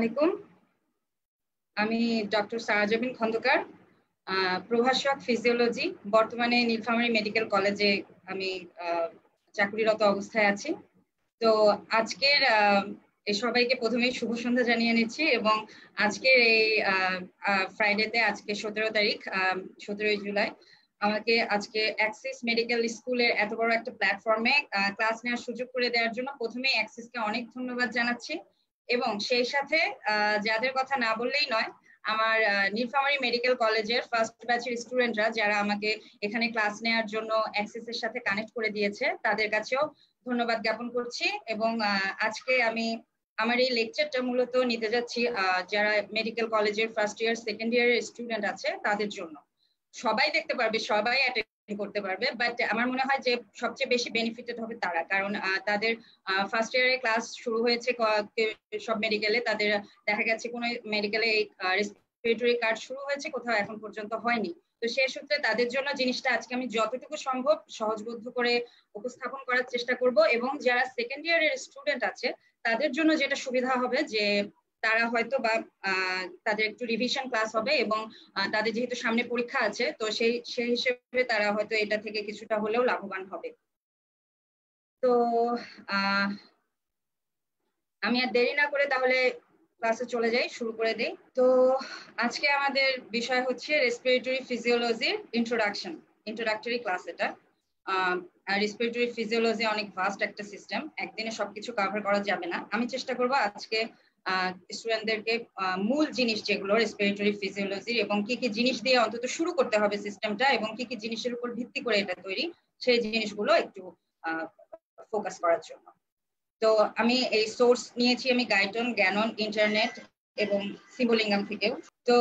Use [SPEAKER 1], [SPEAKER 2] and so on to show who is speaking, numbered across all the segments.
[SPEAKER 1] আলাইকুম। আমি ডক্টর সারাজাবিন খন্দকার প্রভাষক ফিজিওলজি, বর্তমানে নীলফামারী মেডিকেল কলেজে আমি চাকরিরত অবস্থায় আছি। তো আজকের সবাইকে প্রথমেই শুভ সন্ধ্যা জানিয়ে নিচ্ছি এবং আজকের এই ফ্রাইডেতে আজকে সতেরো তারিখ সতেরোই জুলাই, আমাকে আজকে অ্যাক্সিস মেডিকেল স্কুলের এত বড় একটা প্ল্যাটফর্মে ক্লাস নেওয়ার সুযোগ করে দেওয়ার জন্য প্রথমেই অ্যাক্সিসকে অনেক ধন্যবাদ জানাচ্ছি। এবং সেই সাথে যাদের কথা না বললেই নয়, আমার নীলফামারী মেডিকেল কলেজের ফার্স্ট ব্যাচের স্টুডেন্টরা যারা আমাকে এখানে ক্লাস নেওয়ার জন্য অ্যাক্সেসের সাথে কানেক্ট করে দিয়েছে, তাদের কাছেও ধন্যবাদ জ্ঞাপন করছি এবং আজকে আমি আমার এই লেকচারটা মূলত নিতে যাচ্ছি যারা মেডিকেল কলেজের ফার্স্ট ইয়ার সেকেন্ড ইয়ারের স্টুডেন্ট আছে, তাদের জন্য। সবাই দেখতে পারবে, সবাই করতে পারবে বাট আমার মনে হয় যে সবচেয়ে বেশি বেনিফিটেড হবে তারা। কারণ তাদের ফার্স্ট ইয়ারে ক্লাস শুরু হয়েছে সব মেডিকেলে তাদের, দেখা গেছে কোনো মেডিকেলে এই রেসপিরেটরি কার্ড শুরু হয়েছে, কোথাও এখন পর্যন্ত হয়নি। তো সে সূত্রে তাদের জন্য জিনিসটা আজকে আমি যতটুকু সম্ভব সহজবদ্ধ করে উপস্থাপন করার চেষ্টা করব এবং যারা সেকেন্ড ইয়ারের স্টুডেন্ট আছে, তাদের জন্য যেটা সুবিধা হবে যে তারা হয়তো বা তাদের একটু রিভিশন ক্লাস হবে এবং তাদের যেহেতু সামনে পরীক্ষা আছে, তো সেই সেই হিসেবে তারা হয়তো এটা থেকে কিছুটা হলেও লাভবান হবে। তো আমি আর দেরি না করে তাহলে ক্লাসে চলে যাই, শুরু করে দিই। তো, আজকে আমাদের বিষয় হচ্ছে রেসপিরেটরি ফিজিওলজির ইন্ট্রোডাকশন ইন্ট্রোডাক্টরি ক্লাস এটা। রেসপিরেটরি ফিজিওলজি অনেক ভাস্ট একটা সিস্টেম একদিনে সবকিছু কভার করা যাবে না। আমি চেষ্টা করব আজকে স্টুডেন্টদেরকে মূল জিনিস যেগুলো রেসপিরেটরি ফিজিওলজির এবং কি কি জিনিস দিয়ে অন্তত শুরু করতে হবে সিস্টেমটা এবং কি কি জিনিসের উপর ভিত্তি করে এটা তৈরি, সেই জিনিসগুলো একটু ফোকাস করার জন্য। তো আমি এই সোর্স নিয়েছি আমি গাইটন জ্ঞানন ইন্টারনেট এবং সিম্বলিঙ্গাম থেকেও। তো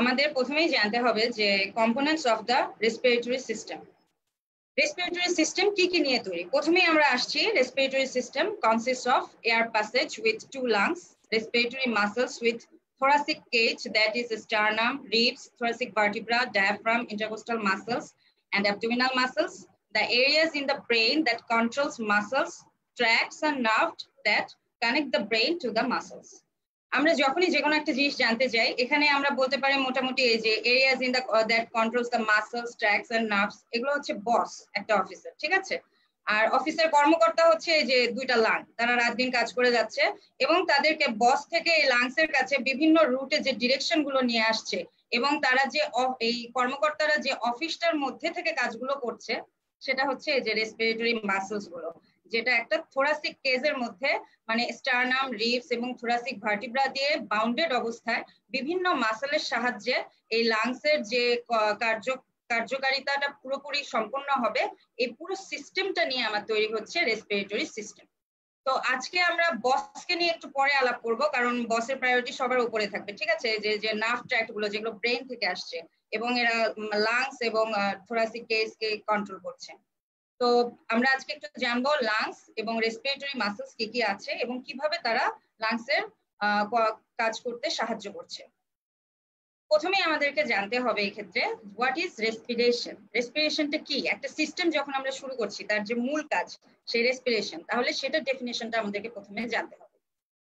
[SPEAKER 1] আমাদের প্রথমেই জানতে হবে যে components of the respiratory system respiratory system কি কি নিয়ে তৈরি? প্রথমেই আমরা আসছি respiratory system consist of air passage with two lungs respiratory muscles with thoracic cage that is sternum, ribs, thoracic vertebra, diaphragm, intercostal muscles, and abdominal muscles. The areas in the brain that controls muscles, tracts, and nerves that connect the brain to the muscles. আমরা যখনই যে কোনো একটা জিনিস জানতে চাই এখানে আমরা বলতে পারি মোটামুটি এই যে areas in the that controls the muscles tracts and nerves এগুলো হচ্ছে বস একটা অফিসার ঠিক আছে আর অফিসের কর্মকর্তা হচ্ছে যে দুইটা লাং, তারা রাত দিন কাজ করে যাচ্ছে এবং তাদেরকে বস থেকে এই লাংসের কাছে বিভিন্ন রুটে যে ডিরেকশনগুলো নিয়ে আসছে এবং তারা যে এই কর্মকর্তারা যে অফিসটার মধ্যে থেকে কাজগুলো করছে, সেটা হচ্ছে এই যে রেসপিরেটরি মাসলসগুলো, যেটা একটা থোরাসিক কেজের মধ্যে মানে স্টারনাম রিপস এবং থোরাসিক ভার্টিব্রা দিয়ে বাউন্ডেড অবস্থায় বিভিন্ন মাসেলের সাহায্যে এই লাংসের যে কার্য কার্যকারিতাটা পুরোপুরি সম্পন্ন হবে। এই পুরো সিস্টেমটা নিয়ে আমার তৈরি হচ্ছে রেসপিরেটরি সিস্টেম তো আজকে আমরা বসকে নিয়ে একটু পরে আলাপ করব, কারণ বসের প্রায়োরিটি সবার উপরে থাকবে, ঠিক আছে? যে যে নার্ভ ট্র্যাক্টগুলো, যেগুলো ব্রেন থেকে আসছে, এবং এরা লাংস এবং থোরাসিক কেসকে কন্ট্রোল করছে। তো আমরা আজকে একটু জানব লাংস এবং রেসপিরেটরি মাসেলস কি কি আছে, এবং কীভাবে তারা লাংসের কাজ করতে সাহায্য করছে। প্রথমে আমাদেরকে জানতে হবে এক্ষেত্রে ক্ষেত্রে হোয়াট ইজ রেসপিরেশন রেসপিরেশনটা কি? একটা সিস্টেম যখন আমরা শুরু করছি, তার যে মূল কাজ, সেই রেসপিরেশন তাহলে সেটার ডেফিনেশনটা আমাদেরকে প্রথমে জানতে হবে।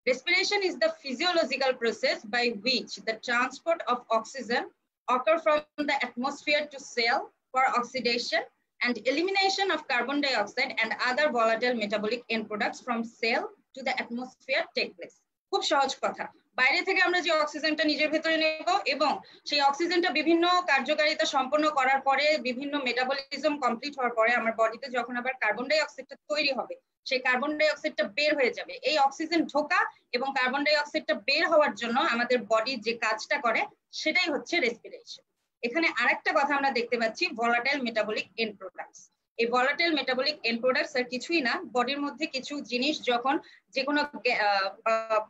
[SPEAKER 1] Respiration is the physiological process by which the transport of oxygen occur from the atmosphere to cell for oxidation and elimination of carbon dioxide and other volatile metabolic end products from cell to the atmosphere take খুব সহজ কথা। বাইরে থেকে আমরা যে অক্সিজেনটা নিজের ভেতরে নেব এবং সেই অক্সিজেনটা বিভিন্ন কার্যকারিতা সম্পন্ন করার পরে, বিভিন্ন মেটাবলিজম কমপ্লিট হওয়ার পরে আমার বডিতে যখন আবার কার্বন ডাই অক্সাইডটা তৈরি হবে, সেই কার্বন ডাই অক্সাইডটা বের হয়ে যাবে। এই অক্সিজেন ঢোকা এবং কার্বন ডাই অক্সাইডটা বের হওয়ার জন্য আমাদের বডি যে কাজটা করে, সেটাই হচ্ছে রেসপিরেশন এখানে আরেকটা কথা আমরা দেখতে পাচ্ছি ভলাটাইল মেটাবলিক এন্ড প্রোডাক্টস এই ভলাটাইল মেটাবলিক এন্ড প্রোডাক্টস আর কিছুই না বডির মধ্যে কিছু জিনিস যখন যে কোনো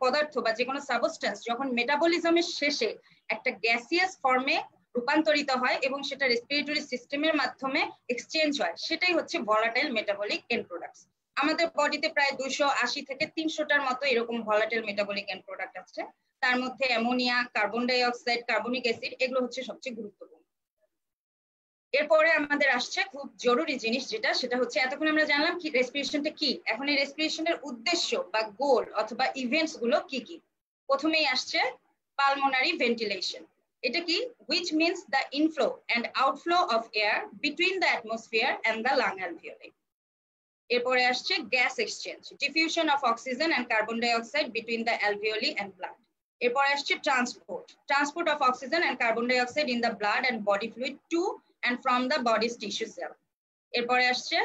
[SPEAKER 1] পদার্থ বা যে কোনো সাবস্টেন্স যখন মেটাবলিজমের শেষে একটা গ্যাসিয়াস ফর্মে রূপান্তরিত হয় এবং সেটা রেসপিরেটরি সিস্টেমের মাধ্যমে এক্সচেঞ্জ হয়, সেটাই হচ্ছে ভলাটাইল মেটাবলিক এন্ড প্রোডাক্টস আমাদের বডিতে প্রায় দুশো আশি থেকে তিনশোটার মতো এরকম ভলাটাইল মেটাবলিক এন্ড প্রোডাক্ট আছে। তার মধ্যে ammonia carbon dioxide carbonic acid এগুলো হচ্ছে সবচেয়ে গুরুত্বপূর্ণ। এরপরে আমাদের আসছে খুব জরুরি জিনিস যেটা, সেটা হচ্ছে এতক্ষণ আমরা জানলাম কি রেসপিরেশনটা কি? এখন এই রেসপিরেশনের উদ্দেশ্য বা গোল অথবা ইভেন্টসগুলো কি কি? প্রথমেই আসছে পালমোনারি ভেন্টিলেশন এটা কি? which means the inflow and outflow of air between the atmosphere and the lung alveoli এরপরে আসছে gas exchange diffusion of oxygen and carbon dioxide between the alveoli and blood এরপরে আসছে transport transport of oxygen and carbon dioxide in the blood and body fluid to and from the body's tissue cell এরপরে আসছে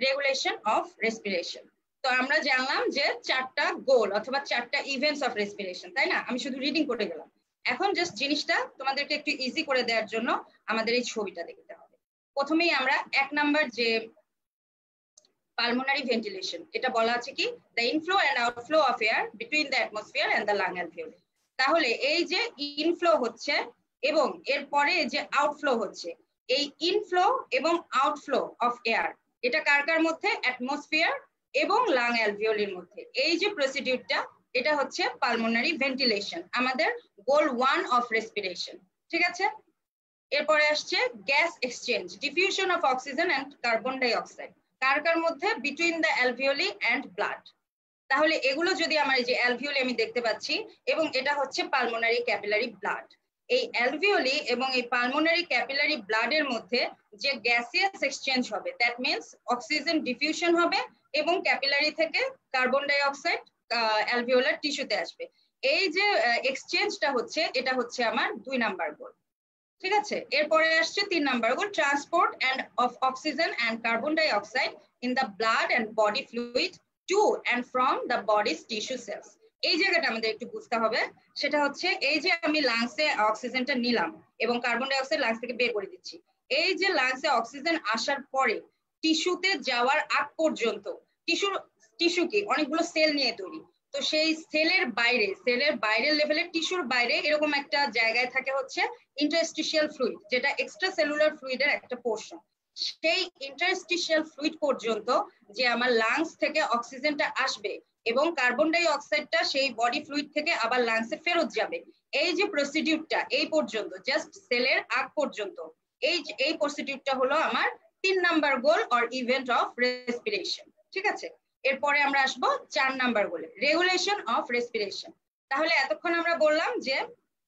[SPEAKER 1] regulation of respiration তো আমরা জানলাম যে চারটা গোল অথবা চারটা ইভেন্টস অফ রেসপিরেশন তাই না? আমি শুধু রিডিং করে গেলাম। এখন জাস্ট জিনিসটা তোমাদেরকে একটু ইজি করে দেওয়ার জন্য আমাদের এই ছবিটা দেখতে হবে। প্রথমেই আমরা এক নাম্বার যে পালমোনারি ভেন্টিলেশন এটা বলা আছে কি? The inflow and outflow of air between the atmosphere and the lung alveoli তাহলে এই যে ইনফ্লো হচ্ছে এবং এর পরে যে আউটফ্লো হচ্ছে এই ইনফ্লো এবং আউটফ্লো অফ এয়ার এটা কার কার মধ্যে? অ্যাটমসফিয়ার এবং লাং অ্যালভিওলির মধ্যে। এই যে প্রসিডিউরটা এটা হচ্ছে পালমোনারি ভেন্টিলেশন আমাদের গোল ওয়ান অফ রেসপিরেশন ঠিক আছে? এরপরে আসছে gas exchange diffusion of oxygen and carbon dioxide কার কার মধ্যে? Between the alveoli and blood তাহলে এগুলো যদি আমার এই যে অ্যালভিওলি আমি দেখতে পাচ্ছি, এবং এটা হচ্ছে পালমোনারি ক্যাপিলারি ব্লাড এই অ্যালভিওলি এবং এই পালমোনারি ক্যাপিলারি ব্লাডের মধ্যে যে গ্যাসিয়াস এক্সচেঞ্জ হবে দ্যাট মিনস অক্সিজেন ডিফিউশন হবে এবং ক্যাপিলারি থেকে কার্বন ডাই অক্সাইড অ্যালভিওলার টিস্যুতে আসবে। এই যে এক্সচেঞ্জটা হচ্ছে, এটা হচ্ছে আমার দুই নাম্বার গোল। ঠিক আছে? এরপরে আসছে তিন number goal transport and of oxygen and carbon dioxide in the blood and body fluid to and from the body's tissue cells এই জায়গাটা আমাদের একটু বুঝতে হবে। সেটা হচ্ছে এই যে আমি লাংসে অক্সিজেনটা নিলাম এবং কার্বন ডাই অক্সাইড লাংস থেকে বের করে দিচ্ছি। এই যে লাংসে অক্সিজেন আসার পরে টিস্যুতে যাওয়ার আগ পর্যন্ত টিস্যুর টিস্যু কি? অনেকগুলো সেল নিয়ে তৈরি। তো সেই সেলের বাইরে সেলের বাইরের লেভেলে টিস্যুর বাইরে এরকম একটা জায়গায় থাকে হচ্ছে ইন্টারস্টিশিয়াল ফ্লুইড যেটা এক্সট্রা সেলুলার ফ্লুইডের একটা পোর্শন সেই ইন্টারস্টিশিয়াল ফ্লুইড পর্যন্ত যে আমার লাংস থেকে অক্সিজেনটা আসবে এবং কার্বন ডাই অক্সাইডটা সেই বডি ফ্লুইড থেকে আবার লাংসে ফেরত যাবে। এই যে প্রসিডিউরটা এই পর্যন্ত জাস্ট সেলের আগ পর্যন্ত, এই এই প্রসিডিউরটা হলো আমার তিন number goal or event of respiration ঠিক আছে? এরপরে আমরা আসব চার নাম্বার গোলে রেগুলেশন অফ রেসপিরেশন তাহলে এতক্ষণ আমরা বললাম যে,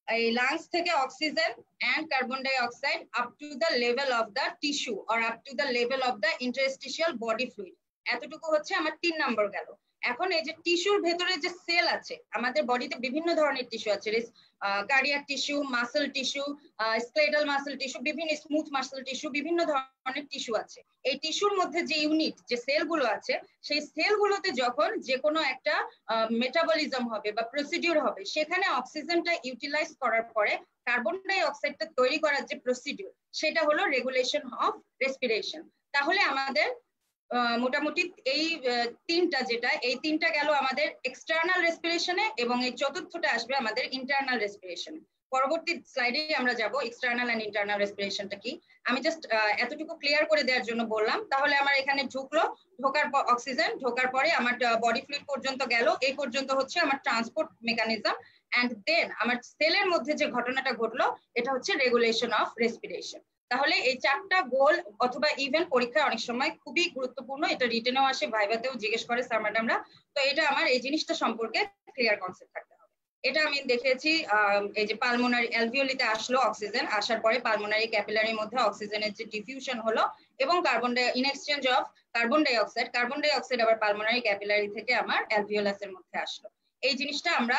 [SPEAKER 1] এই লাংস থেকে oxygen and carbon dioxide up to the level of the tissue or up to the level of the interstitial body fluid এতটুকু হচ্ছে আমার তিন নাম্বার গেল। এখন এই যে টিস্যুর ভেতরে যে সেল আছে, আমাদের বডিতে বিভিন্ন ধরনের টিস্যু আছে cardiac tissue muscle tissue skeletal muscle tissue বিভিন্ন স্মুথ মাসল টিস্যু বিভিন্ন ধরনের টিস্যু আছে। এই টিস্যুর মধ্যে যে ইউনিট যে সেলগুলো আছে, সেই সেলগুলোতে যখন যে কোনো একটা মেটাবলিজম হবে বা প্রসিডিউর হবে, সেখানে অক্সিজেনটা ইউটিলাইজ করার পরে কার্বন ডাই অক্সাইডটা তৈরি করার যে প্রসিডিউর সেটা হলো রেগুলেশন অফ রেসপিরেশন তাহলে আমাদের মোটামুটি এই তিনটা যেটা, এই তিনটা গেল আমাদের এক্সটার্নাল রেসপিরেশনে এবং এই চতুর্থটা আসবে আমাদের ইন্টারনাল রেসপিরেশনে পরবর্তী স্লাইডে আমরা যাব এক্সটার্নাল এন্ড ইন্টারনাল রেসপিরেশনটা কি? আমি জাস্ট এতটুকু ক্লিয়ার করে দেওয়ার জন্য বললাম। তাহলে আমার এখানে ঢুকলো, ঢোকার পর অক্সিজেন ঢোকার পরে আমার বডি ফ্লুইড পর্যন্ত গেল। এই পর্যন্ত হচ্ছে আমার ট্রান্সপোর্ট মেকানিজম অ্যান্ড দেন আমার সেলের মধ্যে যে ঘটনাটা ঘটলো, এটা হচ্ছে রেগুলেশন অফ রেসপিরেশন তাহলে এই চারটা গোল অথবা ইভেন্ট পরীক্ষায় অনেক সময় খুবই গুরুত্বপূর্ণ, এটা রিটেনেও আসে ভাইভাতেও জিজ্ঞেস করে স্যার ম্যাডামরা তো এটা আমার এই জিনিসটা সম্পর্কে ক্লিয়ার কনসেপ্ট থাকতে হবে। এটা আমি দেখেছি এই যে পালমোনারি অ্যালভিওলিতে আসলো অক্সিজেন আসার পরে পালমোনারি ক্যাপিলারির মধ্যে অক্সিজেনের যে ডিফিউশন হলো এবং carbon di in exchange of carbon dioxide carbon dioxide আবার পালমোনারি ক্যাপিলারি থেকে আমার অ্যালভিওলাসের মধ্যে আসলো। এই জিনিসটা আমরা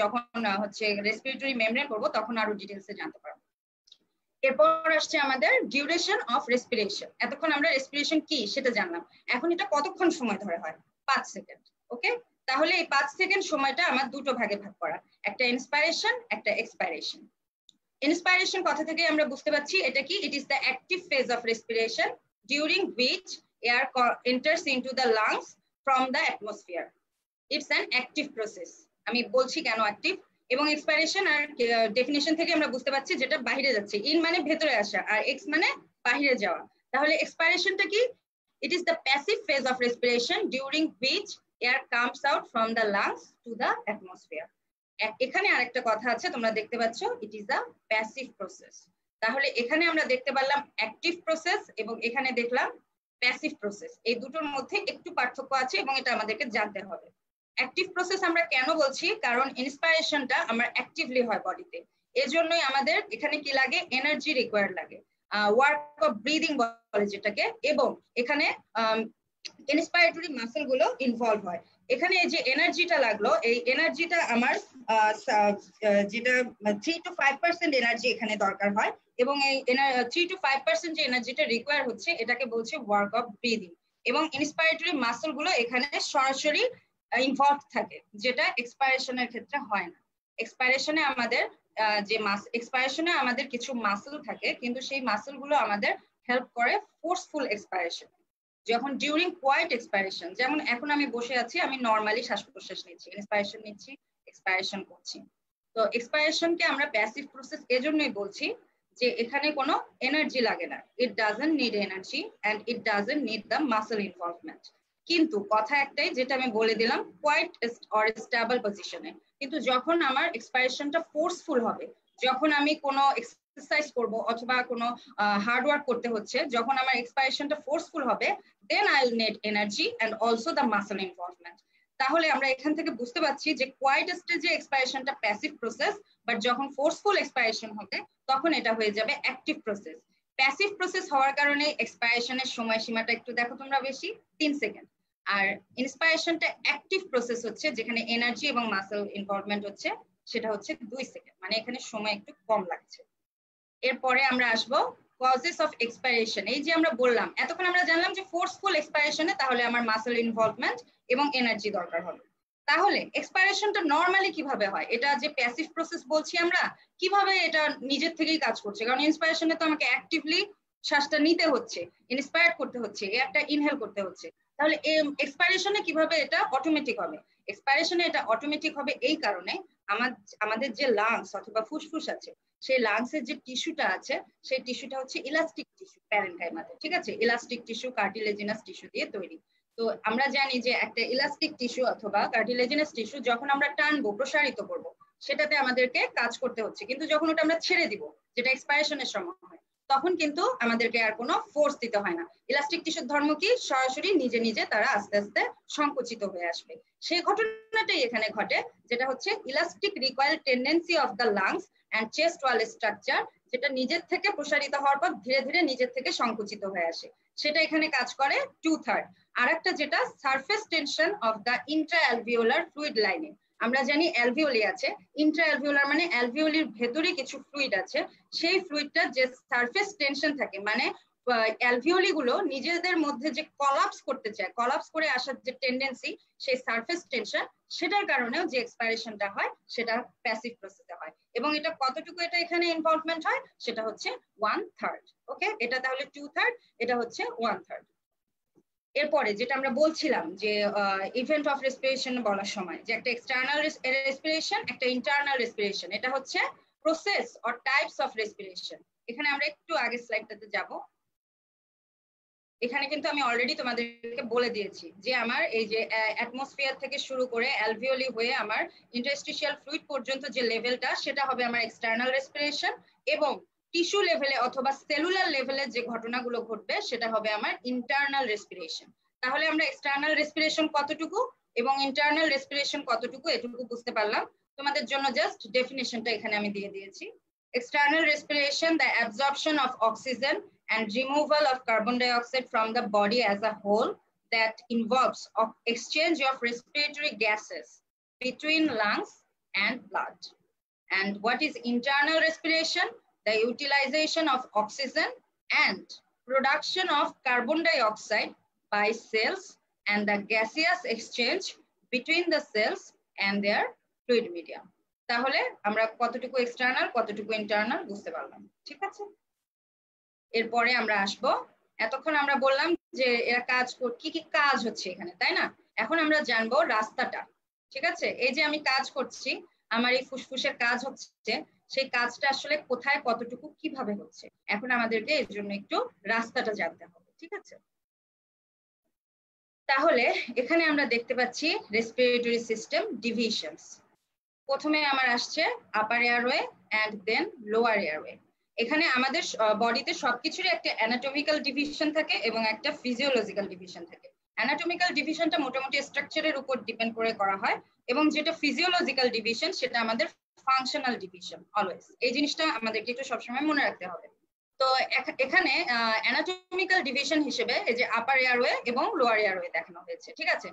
[SPEAKER 1] যখন হচ্ছে রেসপিরেটরি মেমব্রেন করব, তখন আরও ডিটেলসে জানতে পারব। এরপর আসছে আমাদের ডিউরেশন অফ রেসপিরেশন এতক্ষণ আমরা রেসপিরেশন কি সেটা জানলাম। এখন এটা কতক্ষণ সময় ধরে হয়? পাঁচ সেকেন্ড ওকে তাহলে এই পাঁচ সেকেন্ড সময়টা আমার দুটো ভাগে ভাগ করা। একটা ইন্সপাইরেশন একটা এক্সপাইরেশন ইন্সপাইরেশন কথা থেকে আমরা বুঝতে পারছি এটা কি? It is the active phase of respiration during which air enters into the lungs from the atmosphere it's an active process আমি বলছি কেন অ্যাক্টিভ এবং এক্সপাইরেশন আর ডেফিনেশন থেকে আমরা বুঝতে পারছি যেটা বাইরে যাচ্ছে। ইন মানে ভেতরে আসা আর এক্স মানে বাহিরে যাওয়া। তাহলে এক্সপাইরেশনটা কি? It is the passive phase of respiration during which air comes out from the lungs to the atmosphere এখানে আরেকটা কথা আছে, তোমরা দেখতে পাচ্ছ it is the passive process তাহলে এখানে আমরা দেখতে পারলাম অ্যাক্টিভ প্রসেস এবং এখানে দেখলাম প্যাসিভ প্রসেস এই দুটোর মধ্যে একটু পার্থক্য আছে এবং এটা আমাদেরকে জানতে হবে। অ্যাক্টিভ প্রসেস আমরা কেন বলছি? কারণ ইন্সপাইরেশনটা আমার অ্যাক্টিভলি হয় বডিতে এজন্যই আমাদের এখানে কি লাগে? এনার্জি রিকোয়ার্ড লাগে। ওয়ার্ক অফ ব্রিদিং বলে যেটাকে। এবং এখানে ইন্সপায়ারেটরি মাসেলগুলো ইনভলভ হয়। এখানে যে এনার্জিটা লাগল, এই এনার্জিটা আমার যেটা three to five percent energy এখানে দরকার হয়। এবং এই থ্রি টু ফাইভ পার্সেন্ট যে এনার্জিটা রিকোয়ার হচ্ছে, এটাকে বলছে ওয়ার্ক অফ ব্রিদিং এবং ইন্সপায়ারেটরি মাসেলগুলো এখানে সরাসরি ইনভলভ থাকে, যেটা এক্সপাইরেশনের ক্ষেত্রে হয় না। এক্সপায়ারেশনে আমাদের যে মাস এক্সপায়ারেশনে আমাদের কিছু মাসেল থাকে, কিন্তু সেই মাসেলগুলো আমাদের হেল্প করে ফোর্সফুল এক্সপায়ারেশন যখন ডিউরিং কোয়াইট এক্সপায়ারেশন যেমন এখন আমি বসে আছি, আমি নর্মালি শ্বাস প্রশ্বাস নিচ্ছি ইন্সপাইরেশন নিচ্ছি এক্সপায়ারেশন করছি। তো এক্সপাইরেশনকে আমরা প্যাসিভ প্রসেস এজন্যই বলছি যে এখানে কোনো এনার্জি লাগে না। It doesn't need energy and it doesn't need the muscle involvement কিন্তু কথা একটাই যেটা আমি বলে দিলাম কোয়াইট অর স্টেবল পজিশনে কিন্তু যখন আমার এক্সপাইরেশনটা ফোর্সফুল হবে, যখন আমি কোনো এক্সারসাইজ করব অথবা কোনো হার্ড ওয়ার্ক করতে হচ্ছে, যখন আমার এক্সপাইরেশনটা ফোর্সফুল হবে then I net energy and also the muscle involvement তাহলে আমরা এখান থেকে বুঝতে পারছি যে কোয়াইট স্টেজে এক্সপাইরেশনটা প্যাসিভ প্রসেস বাট যখন ফোর্সফুল এক্সপাইরেশন হবে, তখন এটা হয়ে যাবে অ্যাক্টিভ প্রসেস প্যাসিভ প্রসেস হওয়ার কারণে এক্সপাইরেশনের সময়সীমাটা একটু দেখো তোমরা বেশি, তিন সেকেন্ড আর ইন্সপাইরেশনটা অ্যাক্টিভ প্রসেস হচ্ছে, যেখানে এনার্জি এবং মাসেল ইনভলভমেন্ট হচ্ছে, সেটা হচ্ছে দুই সেকেন্ড মানে এখানে সময় একটু কম লাগছে। এরপরে আমরা আসব কজেস অফ এক্সপায়ারেশন এই যে আমরা বললাম, এতক্ষণ আমরা জানলাম যে ফোর্সফুল এক্সপায়ারেশনে তাহলে আমার মাসেল ইনভলভমেন্ট এবং এনার্জি দরকার হবে। তাহলে এক্সপাইরেশনটা নর্মালি কীভাবে হয়? এটা যে প্যাসিভ প্রসেস বলছি আমরা, কীভাবে এটা নিজের থেকেই কাজ করছে? কারণ ইন্সপায়ারেশনে তো আমাকে অ্যাক্টিভলি শ্বাসটা নিতে হচ্ছে ইন্সপায়ার করতে হচ্ছে একটা ইনহেল করতে হচ্ছে। তাহলে এক্সপাইরেশনে কীভাবে এটা অটোমেটিক হবে? এক্সপায়ারেশনে এটা অটোমেটিক হবে এই কারণে আমার, আমাদের যে লাংস অথবা ফুসফুস আছে, সেই লাংসের যে টিস্যুটা আছে, সেই টিস্যুটা হচ্ছে ইলাস্টিক টিস্যু প্যারেনকাইমাতে ঠিক আছে? ইলাস্টিক টিস্যু কার্টিলেজিনাস টিস্যু দিয়ে তৈরি। তো আমরা জানি যে একটা ইলাস্টিক টিস্যু অথবা কার্টিলেজিনাস টিস্যু যখন আমরা টানবো, প্রসারিত করব, সেটাতে আমাদেরকে কাজ করতে হচ্ছে। কিন্তু যখন ওটা আমরা ছেড়ে দিব, যেটা এক্সপাইরেশনের সময় হয়, তখন কিন্তু আমাদেরকে আর কোনো ফোর্স দিতে হয় না। ইলাস্টিক টিস্যুর ধর্ম কি? সরাসরি নিজে নিজে তারা আস্তে আস্তে সংকুচিত হয়ে আসবে। সেই ঘটনাটাই এখানে ঘটে, যেটা হচ্ছে elastic recoil tendency of the lungs and chest wall structure যেটা নিজের থেকে প্রসারিত হওয়ার পর ধীরে ধীরে নিজের থেকে সংকুচিত হয়ে আসে। সেটা এখানে কাজ করে টু থার্ড আর একটা যেটা surface tension of the intra alveolar fluid লাইনে আমরা জানি অ্যালভিওলি আছে। ইন্ট্রা অ্যালভিওলার মানে অ্যালভিওলির ভেতরে কিছু ফ্লুইড আছে। সেই ফ্লুইডটা যে সারফেস টেনশন থাকে মানে অ্যালভিওলি গুলো নিজেদের মধ্যে যে কলাপস করতে চায় কলাপস করে আসার যে টেন্ডেন্সি সেই সারফেস টেনশন সেটার কারণেও যে এক্সপাইরেশনটা হয়, সেটা প্যাসিভ প্রসেসে হয়। এবং এটা কতটুকু এটা এখানে ইনভলভমেন্ট হয়? সেটা হচ্ছে ওয়ান থার্ড ওকে এটা তাহলে টু থার্ড এটা হচ্ছে ওয়ান থার্ড এরপরে যেটা আমরা বলছিলাম যে ইভেন্ট অফ রেসপিরেশন বলার সময়, যে একটা এক্সটার্নাল রেসপিরেশন একটা ইন্টারনাল রেসপিরেশন এটা হচ্ছে process or types of respiration এখানে আমরা একটু আগে স্লাইডটাতে যাব। এখানে কিন্তু আমি অলরেডি তোমাদেরকে বলে দিয়েছি যে আমার এই যে অ্যাটমসফিয়ার থেকে শুরু করে অ্যালভিওলি হয়ে আমার ইন্টারস্টিশিয়াল ফ্লুইড পর্যন্ত যে লেভেলটা সেটা হবে আমার এক্সটার্নাল রেসপিরেশন এবং টিস্যু লেভেলে অথবা সেলুলার লেভেলে যে ঘটনাগুলো ঘটবে, সেটা হবে আমার ইন্টারনাল রেসপিরেশন তাহলে আমরা এক্সটার্নাল রেসপিরেশন কতটুকু এবং ইন্টারনাল রেসপিরেশন কতটুকু এটুকু বুঝতে পারলাম। তোমাদের জন্য জাস্ট ডেফিনেশনটা এখানে আমি দিয়ে দিয়েছি। External respiration, the absorption of oxygen and removal of carbon dioxide from the body as a whole that involves of exchange of respiratory gases between lungs and blood and what is internal respiration the utilization of oxygen and production of carbon dioxide by cells and the gaseous exchange between the cells and their fluid medium. তাহলে আমরা কতটুকু external কতটুকু internal বুঝতে পারলাম ঠিক আছে এরপরে আমরা আসব। এতক্ষণ আমরা বললাম যে এরা কাজ কি কি কাজ হচ্ছে এখানে, তাই না? এখন আমরা জানব রাস্তাটা, ঠিক আছে? এই যে আমি কাজ করছি, আমার এই ফুসফুসের কাজ হচ্ছে, সেই কাজটা আসলে কোথায়, কতটুকু, কীভাবে হচ্ছে? এখন আমাদেরকে এর জন্য একটু রাস্তাটা জানতে হবে, ঠিক আছে? তাহলে এখানে আমরা দেখতে পাচ্ছি রেসপিরেটরি সিস্টেম ডিভিশনস প্রথমে আমার আসছে upper airway and then lower airway এখানে আমাদের বডিতে সবকিছুরই একটা অ্যানাটমিক্যাল ডিভিশন থাকে এবং একটা ফিজিওলজিক্যাল ডিভিশন থাকে। অ্যানাটমিক্যাল ডিভিশনটা মোটামুটি স্ট্রাকচারের উপর ডিপেন্ড করে করা হয় এবং যেটা ফিজিওলজিক্যাল ডিভিশন সেটা আমাদের ফাংশনাল ডিভিশন অলওয়েজ এই জিনিসটা আমাদেরকে একটু সবসময় মনে রাখতে হবে। তো এখানে অ্যানাটমিক্যাল ডিভিশন হিসেবে এই যে আপার এয়ারওয়ে এবং লোয়ার এয়ারওয়ে দেখানো হয়েছে, ঠিক আছে?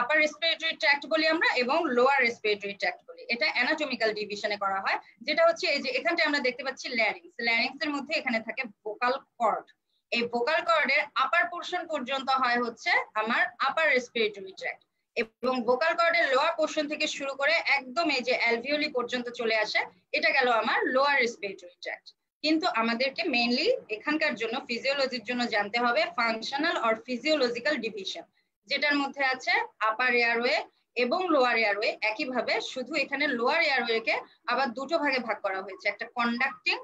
[SPEAKER 1] আপার রেসপিরেটরি ট্র্যাক্ট বলি আমরা এবং লোয়ার রেসপিরেটরি ট্র্যাক্ট বলি। এটা অ্যানাটমিক্যাল ডিভিশনে করা হয়, যেটা হচ্ছে এই যে এখানটা আমরা দেখতে পাচ্ছি ল্যারিংস ল্যারিংস এর মধ্যে এখানে থাকে ভোকাল কর্ড এই ভোকাল কর্ডের আপার পোর্শন পর্যন্ত হয় হচ্ছে আমার আপার রেসপিরেটরি ট্র্যাক্ট এবং ভোকাল কর্ডের লোয়ার পোর্শন থেকে শুরু করে একদম এই যে অ্যালভিওলি পর্যন্ত চলে আসে, এটা গেল আমার লোয়ার রেসপিরেটরি ট্র্যাক্ট কিন্তু আমাদেরকে মেইনলি এখানকার জন্য ফিজিওলজির জন্য জানতে হবে ফাংশনাল অর ফিজিওলজিক্যাল ডিভিশন যেটার মধ্যে আছে আপার এয়ারওয়ে এবং লোয়ার এয়ারওয়ে একইভাবে শুধু এখানে লোয়ার এয়ারওয়েকে আবার দুটো ভাগে ভাগ করা হয়েছে, একটা conducting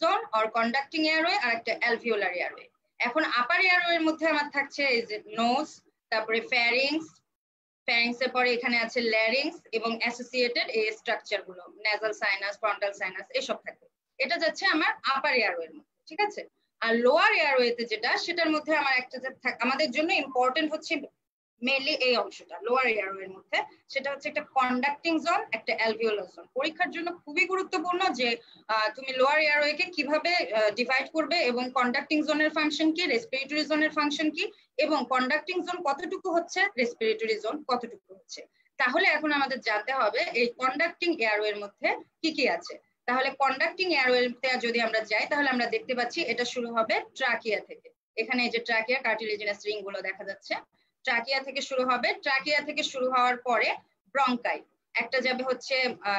[SPEAKER 1] zone or conducting airway আর একটা অ্যালভিওলার এয়ারওয়ে এখন আপার এয়ারওয়ের মধ্যে আমার থাকছে এই যে নোজ তারপরে ফ্যারিংস ফ্যারিংস এর পরে এখানে আছে ল্যারিংস এবং অ্যাসোসিয়েটেড এই স্ট্রাকচারগুলো নেজাল সাইনাস ফ্রন্টাল সাইনাস এসব থাকবে। এটা যাচ্ছে আমার আপার এয়ারওয়ের মধ্যে, ঠিক আছে? আর লোয়ার এয়ারওয়েতে যেটা, সেটার মধ্যে আমার একটা আমাদের জন্য ইম্পর্টেন্ট হচ্ছে মেনলি এই অংশটা লোয়ার এয়ারওয়ের মধ্যে। সেটা হচ্ছে একটা কন্ডাক্টিং জোন একটা অ্যালভিওলার জোন পরীক্ষার জন্য খুবই গুরুত্বপূর্ণ যে তুমি লোয়ার এয়ারওয়েকে কীভাবে ডিভাইড করবে এবং কন্ডাক্টিং জোনের ফাংশন কি রেসপিরেটরি জোনের ফাংশন কি, এবং কন্ডাক্টিং জোন কতটুকু হচ্ছে রেসপিরেটরি জোন কতটুকু হচ্ছে। তাহলে এখন আমাদের জানতে হবে, এই কন্ডাক্টিং এয়ারওয়ের মধ্যে কি কি আছে। তাহলে কন্ডাক্টিং এয়ারওয়েতে যদি আমরা যাই, তাহলে আমরা দেখতে পাচ্ছি এটা শুরু হবে ট্রাকিয়া থেকে। এখানে এই যে ট্রাকিয়া কার্টিলেজিনাস রিংগুলো দেখা যাচ্ছে। ট্রাকিয়া থেকে শুরু হবে ট্রাকিয়া থেকে শুরু হওয়ার পরে ব্রঙ্কাই একটা যাবে হচ্ছে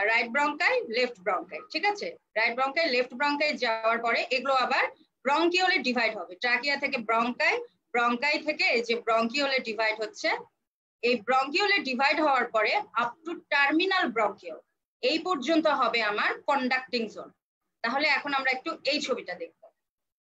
[SPEAKER 1] রাইট ব্রঙ্কাই লেফট ব্রঙ্কাই ঠিক আছে? রাইট ব্রঙ্কাই লেফট ব্রঙ্কাই যাওয়ার পরে এগুলো আবার ব্রঙ্কিওলে ডিভাইড হবে। ট্রাকিয়া থেকে ব্রঙ্কাই ব্রঙ্কাই থেকে এই যে ব্রঙ্কিওলে ডিভাইড হচ্ছে। এই ব্রঙ্কিওলে ডিভাইড হওয়ার পরে আপ টু টার্মিনাল ব্রঙ্কিওল এই পর্যন্ত হবে আমার কন্ডাক্টিং জোন তাহলে এখন আমরা একটু এই ছবিটা দেখব।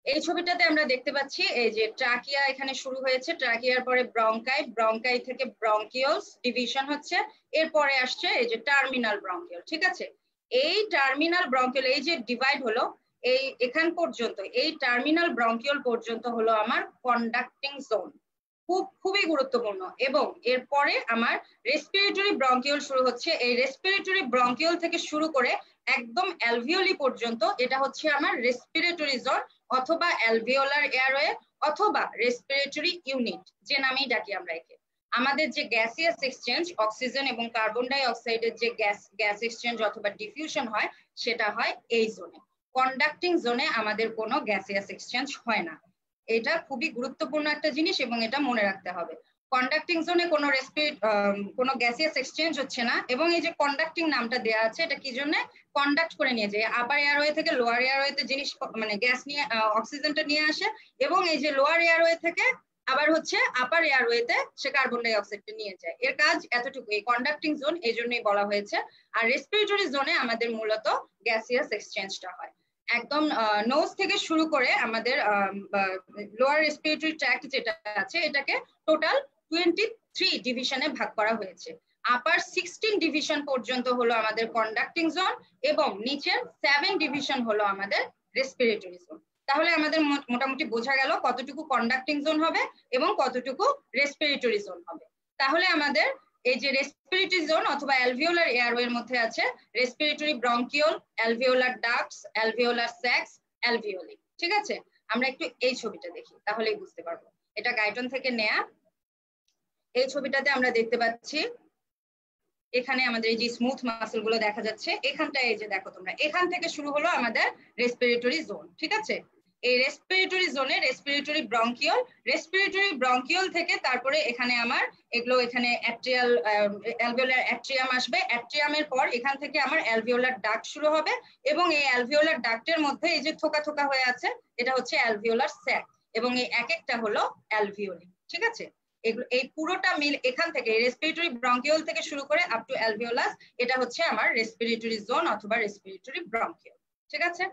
[SPEAKER 1] এই ছবিটাতে আমরা দেখতে পাচ্ছি এই যে ট্রাকিয়া এখানে শুরু হয়েছে। ট্রাকিয়ার পরে ব্রঙ্কাই ব্রঙ্কাই থেকে ব্রঙ্কিওলস ডিভিশন হচ্ছে। এরপরে আসছে এই যে টার্মিনাল ব্রঙ্কিওল ঠিক আছে? এই টার্মিনাল ব্রঙ্কিওল এই যে ডিভাইড হলো, এই এখান পর্যন্ত, এই টার্মিনাল ব্রঙ্কিওল পর্যন্ত হলো আমার কন্ডাক্টিং জোন খুব, খুবই গুরুত্বপূর্ণ। এবং এরপরে আমার রেসপিরেটরি ব্রঙ্কিওল শুরু হচ্ছে। এই রেসপিরেটরি ব্রঙ্কিওল থেকে শুরু করে একদম অ্যালভিওলি পর্যন্ত এটা হচ্ছে আমার রেসপিরেটরি জোন অথবা অ্যালভিওলার এয়ারওয়ে অথবা রেসপিরেটরি ইউনিট যে নামেই ডাকি আমরা একে। আমাদের যে গ্যাসিয়াস এক্সচেঞ্জ অক্সিজেন এবং কার্বন ডাই অক্সাইডের যে গ্যাস গ্যাস এক্সচেঞ্জ অথবা ডিফিউশন হয়, সেটা হয় এই জোনে কন্ডাক্টিং জোনে আমাদের কোনো গ্যাসিয়াস এক্সচেঞ্জ হয় না। এটা খুবই গুরুত্বপূর্ণ একটা জিনিস এবং এটা মনে রাখতে হবে। কন্ডাক্টিং জোনে কোনো রেসপিরেট কোনো গ্যাসিয়াস এক্সচেঞ্জ হচ্ছে না এবং এই যে কন্ডাক্টিং নামটা দেওয়া আছে, এটা কি জন্য? কন্ডাক্ট করে নিয়ে যায়। আপার এয়ারওয়ে থেকে লোয়ার এয়ারওয়েতে জিনিস মানে গ্যাস নিয়ে অক্সিজেনটা নিয়ে আসে এবং এই যে লোয়ার এয়ারওয়ে থেকে আবার হচ্ছে আপার এয়ারওয়েতে সে কার্বন ডাই অক্সাইডটা নিয়ে যায়। এর কাজ এতটুকু, এই কন্ডাক্টিং জোন এই জন্যই বলা হয়েছে। আর রেসপিরেটরি জোনে আমাদের মূলত গ্যাসিয়াস এক্সচেঞ্জটা হয়। একদম নোজ থেকে শুরু করে আমাদের লোয়ার রেসপিরেটরি ট্র্যাক্ট যেটা আছে, এটাকে টোটাল টোয়েন্টি থ্রি ডিভিশনে ভাগ করা হয়েছে। আপার সিক্সটিন ডিভিশন পর্যন্ত হলো আমাদের কন্ডাক্টিং জোন এবং নিচের সেভেন ডিভিশন হলো আমাদের রেসপিরেটরি জোন তাহলে আমাদের মোটামুটি বোঝা গেল কতটুকু কন্ডাক্টিং জোন হবে এবং কতটুকু রেসপিরেটরি জোন হবে। তাহলে আমাদের এই যে রেসপিরেটরি জোন অথবা অ্যালভিওলার এয়ারওয়ের মধ্যে আছে respiratory bronchiole alveolar ducts alveolar sacs alveoli ঠিক আছে? আমরা একটু এই ছবিটা দেখি, তাহলেই বুঝতে পারব। এটা গাইটন থেকে নেয়া। এই ছবিটাতে আমরা দেখতে পাচ্ছি, এখানে আমাদের এই যে স্মুথ মাসেলগুলো দেখা যাচ্ছে, এখানটায় এই যে দেখো তোমরা, এখান থেকে শুরু হলো আমাদের রেসপিরেটরি জোন ঠিক আছে? এই রেসপিরেটরি জোনে রেসপিরেটরি ব্রঙ্কিওল রেসপিরেটরি ব্রঙ্কিওল থেকে তারপরে এখানে আমার, এগুলো এখানে অ্যাট্রিয়াল অ্যালভিওলার অ্যাট্রিয়াম আসবে। অ্যাট্রিয়ামের পর এখান থেকে আমার অ্যালভিওলার ডাক্ট শুরু হবে এবং এই অ্যালভিওলার ডাক্টের মধ্যে এই যে থোকা থোকা হয়ে আছে, এটা হচ্ছে অ্যালভিওলার স্যাক এবং এই এক একটা হলো অ্যালভিওলি ঠিক আছে? এই পুরোটা মিল এখান থেকে রেসপিরেটরি ব্রঙ্কিওল থেকে শুরু করে আপ টু অ্যালভিওলাস এটা হচ্ছে আমার রেসপিরেটরি জোন অথবা রেসপিরেটরি ব্রঙ্কিওল ঠিক আছে?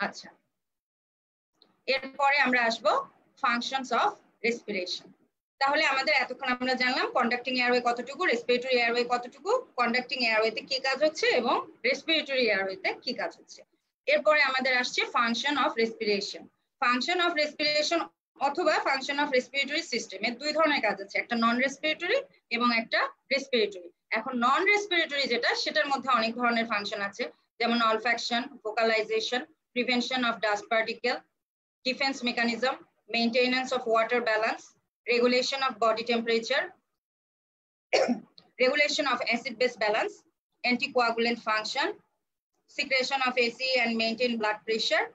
[SPEAKER 1] আচ্ছা। এরপরে আমরা আসব ফাংশনস অফ রেসপিরেশন তাহলে আমাদের এতক্ষণ আমরা জানলাম কন্ডাক্টিং এয়ারওয়ে কতটুকু রেসপিরেটরি এয়ারওয়ে কতটুকু কন্ডাক্টিং এয়ারওয়েতে কি কাজ হচ্ছে এবং রেসপিরেটরি এয়ারওয়েতে কি কাজ হচ্ছে। এরপরে আমাদের আসছে function of respiration function of respiration অথবা ফাংশন অফ রেসপিরেটরি সিস্টেম এর দুই ধরনের কাজ আছে, একটা নন রেসপিরেটরি এবং একটা রেসপিরেটরি এখন নন রেসপিরেটরি যেটা, সেটার মধ্যে অনেক ধরনের ফাংশন আছে, যেমন olfaction vocalization prevention of dust particle defense mechanism, maintenance of water balance, regulation of body temperature, regulation of acid-base balance, anticoagulant function, secretion of ACE and maintain blood pressure,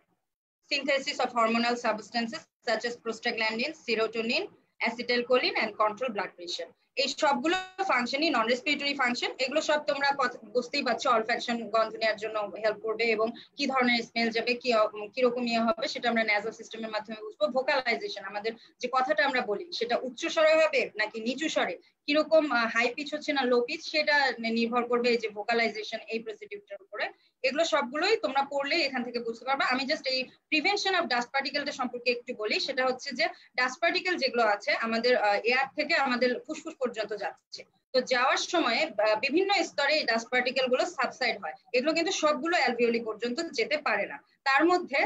[SPEAKER 1] synthesis of hormonal substances such as prostaglandins, serotonin, acetylcholine, and control blood pressure. এই সবগুলো ফাংশনই নন respiratory function এগুলো সব তোমরা বুঝতেই পারছ অলফ্যাকশন গন্ধ নেওয়ার জন্য হেল্প করবে এবং কি ধরনের স্মেল যাবে, কি, কীরকম ইয়ে হবে, সেটা আমরা ন্যাজাল সিস্টেমের মাধ্যমে বুঝব। ভোকালাইজেশন আমাদের যে কথাটা আমরা বলি, সেটা উচ্চ স্বরে হবে নাকি নিচু স্বরে? কীরকম হাই পিচ হচ্ছে না লো পিচ সেটা নির্ভর করবে এই যে ভোকালাইজেশন এই প্রসিডিউরটার উপরে। এগুলো সবগুলোই তোমরা পড়লে এখান থেকে বুঝতে পারবে। আমি জাস্ট এই প্রিভেনশন অফ ডাস্ট পার্টিকেলটা সম্পর্কে একটু বলি। সেটা হচ্ছে যে ডাস্ট পার্টিকেল যেগুলো আছে, আমাদের এয়ার থেকে আমাদের ফুসফুস পর্যন্ত যাচ্ছে। তো যাওয়ার সময় বিভিন্ন স্তরে এই ডাস্ট পার্টিকেলগুলো সাবসাইড হয়। এগুলো কিন্তু সবগুলো অ্যালভিওলি পর্যন্ত যেতে পারে না। তার মধ্যে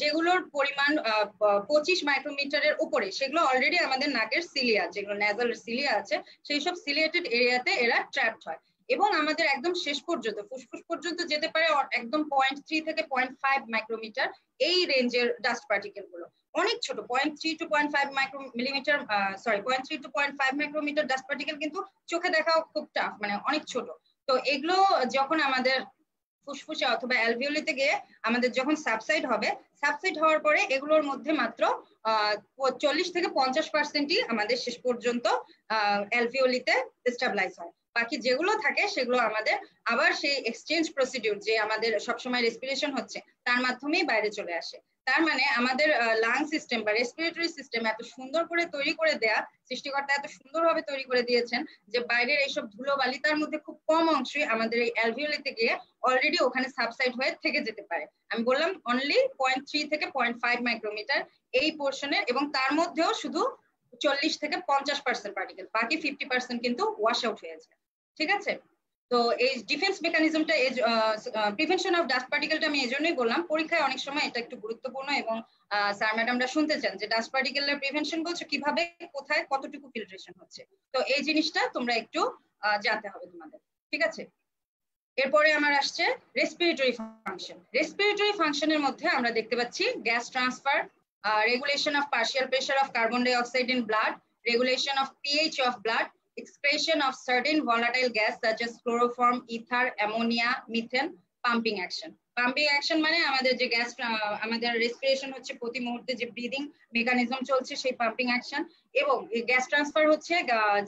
[SPEAKER 1] যেগুলোর পরিমাণ পঁচিশ মাইক্রোমিটারের উপরে, সেগুলো অলরেডি আমাদের নাকের সিলিয়া যেগুলো ন্যাজাল সিলিয়া আছে সেই সব সিলিয়েটেড এরিয়াতে এরা ট্র্যাপড হয়। এবং আমাদের একদম শেষ পর্যন্ত, ফুসফুস পর্যন্ত যেতে পারে একদম পয়েন্ট থ্রি থেকে পয়েন্ট ফাইভ মাইক্রোমিটার এই রেঞ্জের ডাস্ট পার্টিকেলগুলো। অনেক ছোট point three to point five micro millimeter sorry point three to point five micrometer dust particle কিন্তু চোখে দেখাও খুব টাফ মানে অনেক ছোট। তো এগুলো যখন আমাদের ফুসফুসে অথবা অ্যালভিওলিতে গিয়ে আমাদের যখন সাবসাইড হবে সাবসাইড হওয়ার পরে এগুলোর মধ্যে মাত্র চল্লিশ থেকে পঞ্চাশ পার্সেন্টই আমাদের শেষ পর্যন্ত অ্যালভিওলিতে স্টাবলাইজ হয়। বাকি যেগুলো থাকে সেগুলো আমাদের আবার সেই এক্সচেঞ্জ প্রসিডিউর যে আমাদের সবসময় রেসপিরেশন হচ্ছে, তার মাধ্যমেই বাইরে চলে আসে। তার মানে আমাদের লাং সিস্টেম বা রেসপিরেটরি সিস্টেম এত সুন্দর করে তৈরি করে দেয়া, সৃষ্টিকর্তা এত সুন্দরভাবে তৈরি করে দিয়েছেন যে বাইরের এইসব ধুলো তার মধ্যে খুব কম অংশই আমাদের এই অ্যালভিওলিতে গিয়ে অলরেডি ওখানে সাবসাইড হয়ে থেকে যেতে পারে। আমি বললাম অনলি পয়েন্ট থ্রি থেকে পয়েন্ট ফাইভ মাইক্রোমিটার এই পোর্শনের এবং তার মধ্যেও শুধু চল্লিশ থেকে পঞ্চাশ পার্সেন্ট পার্টিকেল বাকি ফিফটি পার্সেন্ট কিন্তু ওয়াশ আউট হয়ে যায় ঠিক আছে? তো এই ডিফেন্স মেকানিজমটা প্রিভেনশন অফ ডাস্ট পার্টিকেলটা আমি এই জন্যই বললাম। পরীক্ষায় অনেক সময় এটা একটু গুরুত্বপূর্ণ এবং স্যার ম্যাডামরা শুনতে চান যে ডাস্ট পার্টিকেলের প্রিভেনশন বলছো কীভাবে, কোথায়, কতটুকু ফিল্ট্রেশন হচ্ছে। তো এই জিনিসটা তোমরা একটু জানতে হবে তোমাদের। ঠিক আছে? এরপরে আমার আসছে রেসপিরেটরি ফাংশন রেসপিরেটরি ফাংশনের মধ্যে আমরা দেখতে পাচ্ছি gas transfer regulation of partial pressure of carbon dioxide in blood regulation of pH of blood excretion of certain volatile gas such as chloroform, ether, ammonia, methane, pumping action. Pumping action মানে আমাদের যে gas আমাদের respiration হচ্ছে প্রতি মুহূর্তে যে breathing mechanism চলছে সেই পাম্পিং অ্যাকশন এবং গ্যাস ট্রান্সফার হচ্ছে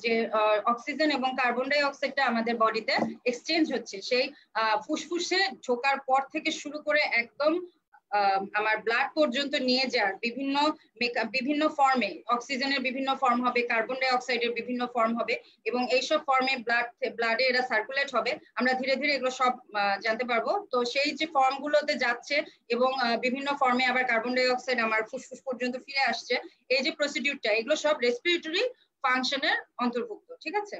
[SPEAKER 1] যে অক্সিজেন এবং কার্বন ডাই অক্সাইডটা আমাদের বডিতে এক্সচেঞ্জ হচ্ছে সেই ফুসফুসে ঢোকার পর থেকে শুরু করে একদম আমার ব্লাড পর্যন্ত নিয়ে যাওয়ার বিভিন্ন বিভিন্ন ফর্মে অক্সিজেনের বিভিন্ন ফর্ম হবে কার্বন ডাই অক্সাইডের বিভিন্ন ফর্ম হবে এবং এইসব ফর্মে ব্লাড ব্লাডে এরা সার্কুলেট হবে। আমরা ধীরে ধীরে এগুলো সব জানতে পারব। তো সেই যে ফর্মগুলোতে যাচ্ছে এবং বিভিন্ন ফর্মে আবার কার্বন ডাই অক্সাইড আমার ফুসফুস পর্যন্ত ফিরে আসছে, এই যে প্রসিডিউরটা এগুলো সব রেসপিরেটরি ফাংশনের অন্তর্ভুক্ত, ঠিক আছে?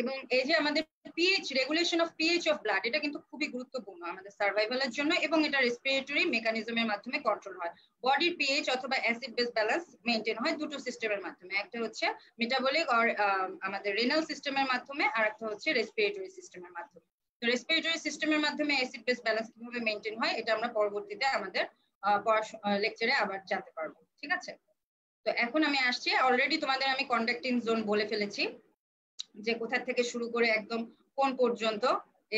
[SPEAKER 1] এবং এই যে আমাদের pH regulation of pH of blood এটা কিন্তু খুবই গুরুত্বপূর্ণ আমাদের সার্ভাইভালের জন্য এবং এটা রেসপিরেটরি মেকানিজমের মাধ্যমে কন্ট্রোল হয়। বডির পিএইচ অথবা অ্যাসিড বেস ব্যালেন্স মেনটেন হয় দুটো সিস্টেমের মাধ্যমে। একটা হচ্ছে মেটাবলিক আর আমাদের রেনাল সিস্টেমের মাধ্যমে, আর একটা হচ্ছে রেসপিরেটরি সিস্টেমের মাধ্যমে। তো রেসপিরেটরি সিস্টেমের মাধ্যমে অ্যাসিড বেস ব্যালেন্স কীভাবে মেনটেন হয়, এটা আমরা পরবর্তীতে আমাদের লেকচারে আবার জানতে পারব। ঠিক আছে? তো এখন আমি আসছি। অলরেডি তোমাদের আমি কন্ডাক্টিং জোন বলে ফেলেছি। যে কোথা থেকে শুরু করে একদম কোন পর্যন্ত,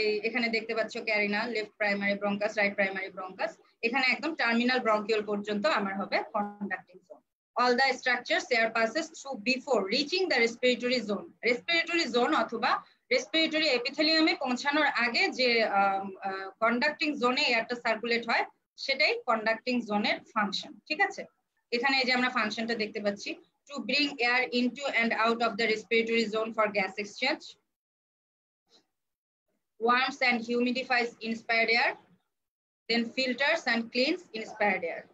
[SPEAKER 1] এই এখানে দেখতে পাচ্ছ carina left primary bronchus right primary bronchus এখানে একদম টার্মিনাল ব্রঙ্কিউল পর্যন্ত আমার হবে conducting zone all the structures air passes through before reaching the respiratory zone respiratory zone অথবা রেসপিরেটরি এপিথেলিয়ামে পৌঁছানোর আগে যে কন্ডাক্টিং জোনে এয়ারটা সার্কুলেট হয়, সেটাই কন্ডাক্টিং জোনের ফাংশন ঠিক আছে? এখানে যে আমরা ফাংশনটা দেখতে পাচ্ছি to bring air into and out of the respiratory zone for gas exchange, warms and humidifies inspired air, then filters and cleans inspired air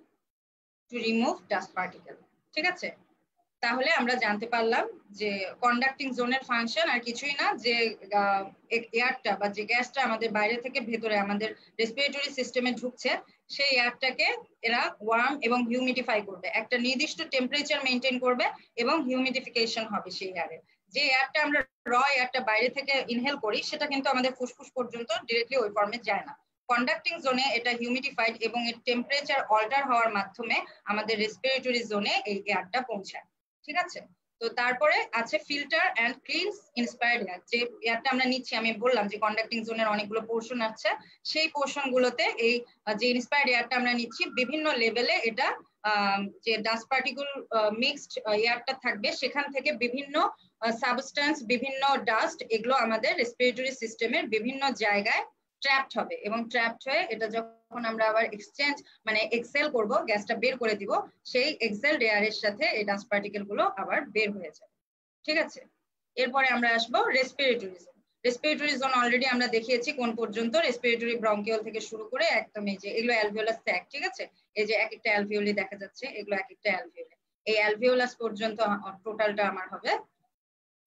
[SPEAKER 1] to remove dust particle. ঠিক আছে তাহলে আমরা জানতে পারলাম যে কন্ডাক্টিং জোনের ফাংশন আর কিছুই না, যে এয়ারটা বা যে গ্যাসটা আমাদের বাইরে থেকে ভেতরে আমাদের রেসপিরেটরি সিস্টেমে ঢুকছে, সেই এয়ারটাকে এরা ওয়ার্ম এবং হিউমিডিফাই করবে। একটা নির্দিষ্ট টেম্পারেচার মেনটেন করবে এবং হিউমিডিফিকেশন হবে সেই এয়ারে যে এয়ারটা আমরা র এয়ারটা বাইরে থেকে ইনহেল করি, সেটা কিন্তু আমাদের ফুসফুস পর্যন্ত ডিরেক্টলি ওই ফর্মে যায় না। কন্ডাক্টিং জোনে এটা হিউমিডিফাইড এবং এর টেম্পারেচার অল্টার হওয়ার মাধ্যমে আমাদের রেসপিরেটরি জোনে এই এয়ারটা পৌঁছায়। ঠিক আছে? তো তারপরে আছে filter and cleans inspired air যে এয়ারটা আমরা নিচ্ছি, আমি বললাম যে কন্ডাক্টিং জোনের অনেকগুলো পোর্শন আছে, সেই পোর্শন গুলোতে এই যে ইন্সপায়ার্ড এয়ারটা আমরা নিচ্ছি, বিভিন্ন লেভেলে এটা যে ডাস্ট পার্টিকুল মিক্সড এয়ারটা থাকবে, সেখান থেকে বিভিন্ন সাবস্টেন্স বিভিন্ন ডাস্ট এগুলো আমাদের রেসপিরেটরি সিস্টেমের বিভিন্ন জায়গায় ট্র্যাপড হবে এবং ট্র্যাপড হয়ে এটা যখন আমরা আবার এক্সচেঞ্জ মানে এক্সেল করব, গ্যাসটা বের করে দিব, সেই এক্সেল এয়ারের সাথে এই ডাস্ট পার্টিকেলগুলো আবার বের হয়ে যাবে। ঠিক আছে? এরপরে আমরা আসব respiratory zone respiratory zone already আমরা দেখিয়েছি কোন পর্যন্ত রেসপিরেটরি ব্রঙ্কিওল থেকে শুরু করে একদম এই যে, এগুলো অ্যালভিওলাস স্যাক ঠিক আছে? এই যে এক একটা অ্যালভিওলি দেখা যাচ্ছে, এগুলো এক একটা অ্যালভিওলি এই অ্যালভিওলাস পর্যন্ত টোটালটা আমার হবে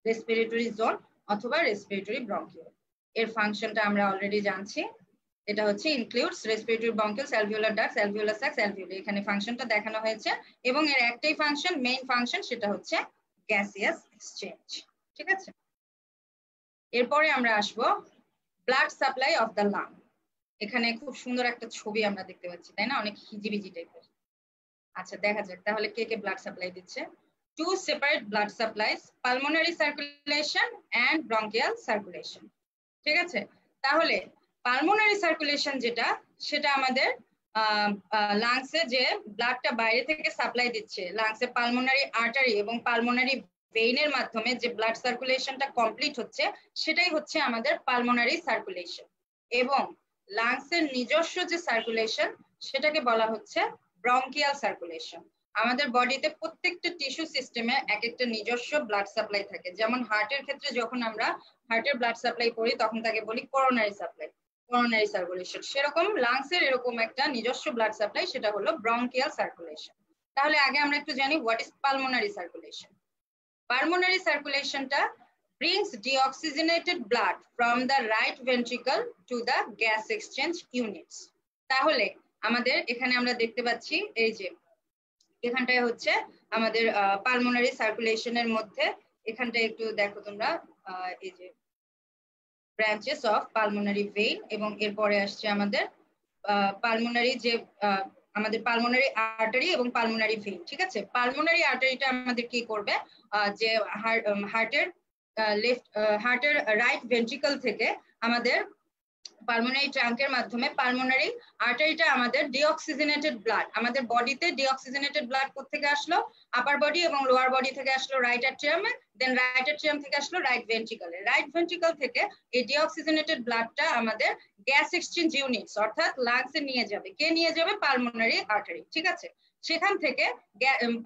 [SPEAKER 1] রেসপিরেটরি জোন অথবা রেসপিরেটরি ব্রঙ্কিওল এর ফাংশনটা আমরা অলরেডি জানছি। এটা হচ্ছে includes respiratory bronchioles alveolar ducts alveolar sacs alveoli এখানে ফাংশনটা দেখানো হয়েছে এবং এর একটাই ফাংশন মেইন ফাংশন, সেটা হচ্ছে গ্যাসিয়াস এক্সচেঞ্জ ঠিক আছে? এরপরে আমরা আসব blood supply of the lung এখানে খুব সুন্দর একটা ছবি আমরা দেখতে পাচ্ছি, তাই না? অনেক হিজিবিজি টাইপের। আচ্ছা দেখা যাক, তাহলে কে কে ব্লাড সাপ্লাই দিচ্ছে? Two separate blood supplies pulmonary circulation and bronchial circulation ঠিক আছে? তাহলে পালমোনারি সার্কুলেশন যেটা, সেটা আমাদের লাংসে যে ব্লাডটা বাইরে থেকে সাপ্লাই দিচ্ছে লাংসে পালমোনারি আর্টারি এবং পালমোনারি ভেইনের মাধ্যমে যে ব্লাড সার্কুলেশনটা কমপ্লিট হচ্ছে, সেটাই হচ্ছে আমাদের পালমোনারি সার্কুলেশন এবং লাংসের নিজস্ব যে সার্কুলেশন সেটাকে বলা হচ্ছে ব্রঙ্কিয়াল সার্কুলেশন আমাদের বডিতে প্রত্যেকটা টিস্যু সিস্টেমে এক একটা নিজস্ব ব্লাড সাপ্লাই থাকে। যেমন হার্টের ক্ষেত্রে যখন আমরা হার্টের ব্লাড সাপ্লাই করি, তখন তাকে বলি করোনারি সাপ্লাই করোনারি সার্কুলেশন সেরকম লাংসের এরকম একটা নিজস্ব ব্লাড সাপ্লাই সেটা হলো ব্রঙ্কিয়াল সার্কুলেশন তাহলে আগে আমরা একটু জানি what is pulmonary circulation pulmonary সার্কুলেশনটা brings deoxygenated blood from the right ventricle to the gas exchange units তাহলে আমাদের এখানে আমরা দেখতে পাচ্ছি, এই যে, এখানটায় হচ্ছে আমাদের পালমোনারি সার্কুলেশনের মধ্যে, এখানটায় একটু দেখো তোমরা এই যে ব্রাঞ্চেস অফ পালমোনারি ভেইন এবং এরপরে আসছে আমাদের পালমোনারি যে আমাদের পালমোনারি আর্টারি এবং পালমোনারি ভেইন ঠিক আছে? পালমোনারি আর্টারিটা আমাদের কি করবে? যে হার্টের লেফট হার্টের রাইট ভেন্ট্রিকল থেকে আমাদের পালমোনারি ট্রাঙ্কের মাধ্যমে পালমোনারি আর্টারিটা আমাদের ডিঅক্সিজেনেটেড ব্লাড আমাদের বডিতে ডিঅক্সিজেনেটেড ব্লাড থেকে আসলো? আপার বডি এবং লোয়ার বডি থেকে আসলো রাইট অ্যাট্রিয়ামে দেন রাইট অ্যাট্রিয়াম থেকে আসলো রাইট ভেন্ট্রিকলে রাইট ভেন্ট্রিকল থেকে এই ডিঅক্সিজেনেটেড ব্লাডটা আমাদের গ্যাস এক্সচেঞ্জ ইউনিটস অর্থাৎ লাংসে নিয়ে যাবে। কে নিয়ে যাবে? পালমোনারি আর্টারি ঠিক আছে? সেখান থেকে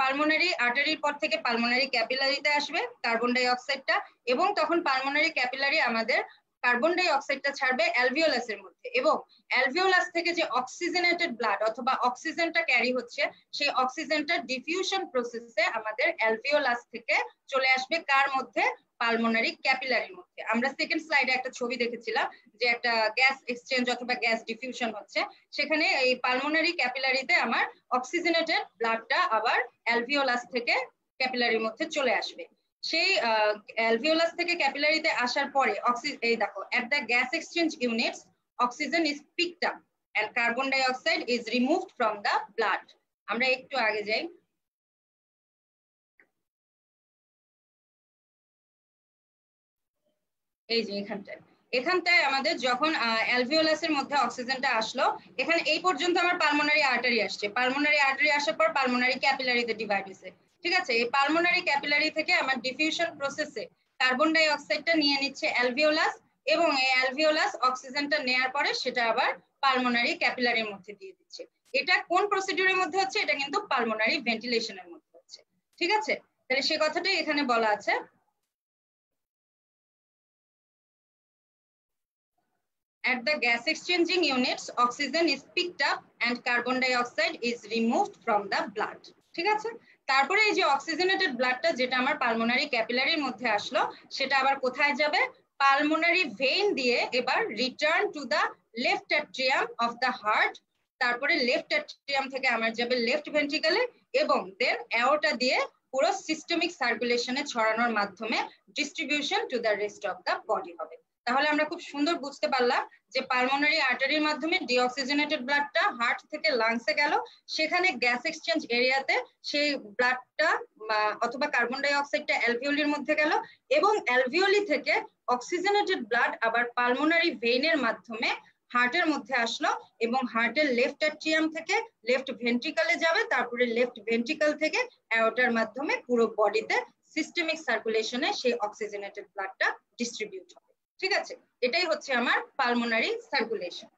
[SPEAKER 1] পালমোনারি আর্টারির পর থেকে পালমোনারি ক্যাপিলারিতে আসবে কার্বন ডাই অক্সাইডটা এবং তখন পালমোনারি ক্যাপিলারি আমাদের কার্বন ডাই অক্সাইডটা ছাড়বে অ্যালভিওলাসের মধ্যে এবং অ্যালভিওলাস থেকে যে অক্সিজেনেটেড ব্লাড অথবা অক্সিজেনটা ক্যারি হচ্ছে, সেই অক্সিজেনটা ডিফিউশন প্রসেসে আমাদের অ্যালভিওলাস থেকে চলে আসবে কার মধ্যে? পালমোনারি ক্যাপিলারির মধ্যে। আমরা সেকেন্ড স্লাইডে একটা ছবি দেখেছিলাম যে একটা গ্যাস এক্সচেঞ্জ অথবা গ্যাস ডিফিউশন হচ্ছে, সেখানে এই পালমোনারি ক্যাপিলারিতে আমার অক্সিজেনেটেড ব্লাডটা আবার অ্যালভিওলাস থেকে ক্যাপিলারির মধ্যে চলে আসবে। সেই অ্যালভিওলাস থেকে ক্যাপিলারিতে আসার পরে অক্সিজেন এই দেখো at the gas exchange units oxygen is picked up and carbon dioxide is removed from the blood আমরা একটু আগে যাই। এই যে এখানটায়। এখানটায় আমাদের যখন অ্যালভিওলাসের মধ্যে অক্সিজেনটা আসলো, এখানে এই পর্যন্ত আমার পালমোনারি আর্টারি আসছে। পালমোনারি আর্টারি আসার পর পালমোনারি ক্যাপিলারিতে ডিভাইড হয়েছে। ঠিক আছে? এই পালমোনারি ক্যাপিলারি থেকে আমার ডিফিউশন প্রসেসে কার্বন ডাই অক্সাইডটা নিয়ে নিচ্ছে অ্যালভিওলাস এবং এই অ্যালভিওলাস অক্সিজেনটা নেয়ার পরে সেটা আবার পালমোনারি ক্যাপিলারির মধ্যে দিয়ে দিচ্ছে। এটা কোন প্রসিডিউরের মধ্যে হচ্ছে? এটা কিন্তু পালমোনারি ভেন্টিলেশনের মধ্যে হচ্ছে। ঠিক আছে? তাহলে সে কথাটাই এখানে বলা আছে। At the gas exchanging units, oxygen is picked up and carbon dioxide is removed from the blood. ঠিক আছে? তারপরে এই যে অক্সিজেনেটেড ব্লাডটা যেটা আমার পালমোনারি ক্যাপিলারির মধ্যে আসলো, সেটা আবার কোথায় যাবে? পালমোনারি ভেইন দিয়ে এবার return to the left atrium of the heart তারপরে লেফট অ্যাট্রিয়াম থেকে আমার যাবে লেফট ভেন্ট্রিকলে এবং দেন অ্যাওটা দিয়ে পুরো সিস্টেমিক সার্কুলেশনে ছড়ানোর মাধ্যমে distribution to the rest of the body হবে। তাহলে আমরা খুব সুন্দর বুঝতে পারলাম যে পালমোনারি আর্টারির মাধ্যমে ডিঅক্সিজেনেটেড ব্লাডটা হার্ট থেকে লাংসে গেল। সেখানে গ্যাস এক্সচেঞ্জ এরিয়াতে সেই ব্লাডটা অথবা কার্বন ডাই অক্সাইডটা অ্যালভিওলির মধ্যে গেল এবং অ্যালভিওলি থেকে অক্সিজেনেটেড ব্লাড আবার পালমোনারি ভেইনের মাধ্যমে হার্টের মধ্যে আসলো এবং হার্টের লেফট অ্যাট্রিয়াম থেকে লেফট ভেন্ট্রিকালে যাবে, তারপরে লেফট ভেন্ট্রিকাল থেকে অ্যাওটার মাধ্যমে পুরো বডিতে সিস্টেমিক সার্কুলেশনে সেই অক্সিজেনেটেড ব্লাডটা ডিস্ট্রিবিউট হবে। ঠিক আছে? এটাই হচ্ছে আমার পালমোনারি সার্কুলেশন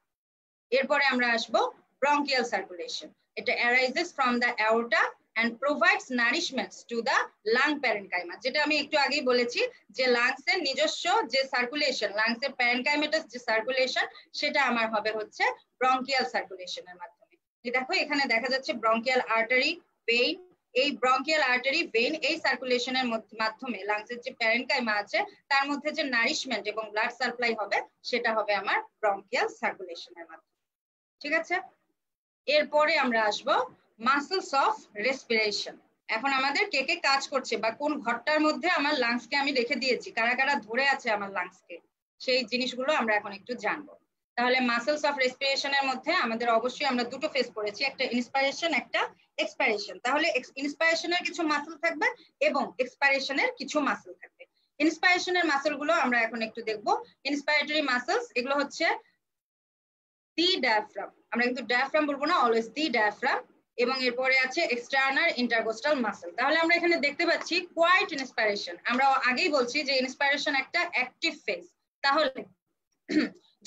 [SPEAKER 1] এরপরে আমরা আসব ব্রঙ্কিয়াল সার্কুলেশন এটা arises from the aorta and provides nourishment to the lung parenchyma. যেটা আমি একটু আগেই বলেছি যে লাংস এর নিজস্ব যে সার্কুলেশন লাংস এর প্যারেনকাইমাটাস যে সার্কুলেশন সেটা আমার হবে হচ্ছে ব্রঙ্কিয়াল সার্কুলেশনের মাধ্যমে। দেখো, এখানে দেখা যাচ্ছে ব্রঙ্কিয়াল আর্টারি ভেইন এই ব্রঙ্কিয়াল আর্টারি ভেইন এই সার্কুলেশনের মাধ্যমে লাংসের যে প্যারেনকাইমা আছে, তার মধ্যে যে নারিশমেন্ট এবং ব্লাড সাপ্লাই হবে, সেটা হবে আমার ব্রঙ্কিয়াল সার্কুলেশনের মাধ্যমে। ঠিক আছে? এরপরে আমরা আসব মাসলস অফ রেসপিরেশন এখন আমাদের কে কে কাজ করছে বা কোন ঘরটার মধ্যে আমার লাংসকে আমি রেখে দিয়েছি, কারা কারা ধরে আছে আমার লাংসকে সেই জিনিসগুলো আমরা এখন একটু জানব। তাহলে মাসেলস অফ রেসপিরেশনের মধ্যে আমাদের অবশ্যই আমরা দুটো ফেস পড়েছি, একটা ইন্সপাইরেশন একটা এক্সপাইরেশন তাহলে ইন্সপাইরেশনের কিছু মাসেল থাকবে এবং এক্সপাইরেশনের কিছু মাসেল থাকবে। ইন্সপাইরেশনের মাসলগুলো আমরা এখন একটু দেখব। ইন্সপাইরেটরি মাসেলস এগুলো হচ্ছে দি ডায়াফ্রাম আমরা কিন্তু ডায়াফ্রাম বলব না অলওয়েজ দি ডায়াফ্রাম এবং এরপরে আছে এক্সটার্নাল ইন্টারকোস্টাল মাসেল তাহলে আমরা এখানে দেখতে পাচ্ছি কোয়াইট ইন্সপাইরেশন আমরা আগেই বলছি যে ইন্সপাইরেশন একটা অ্যাক্টিভ ফেজ তাহলে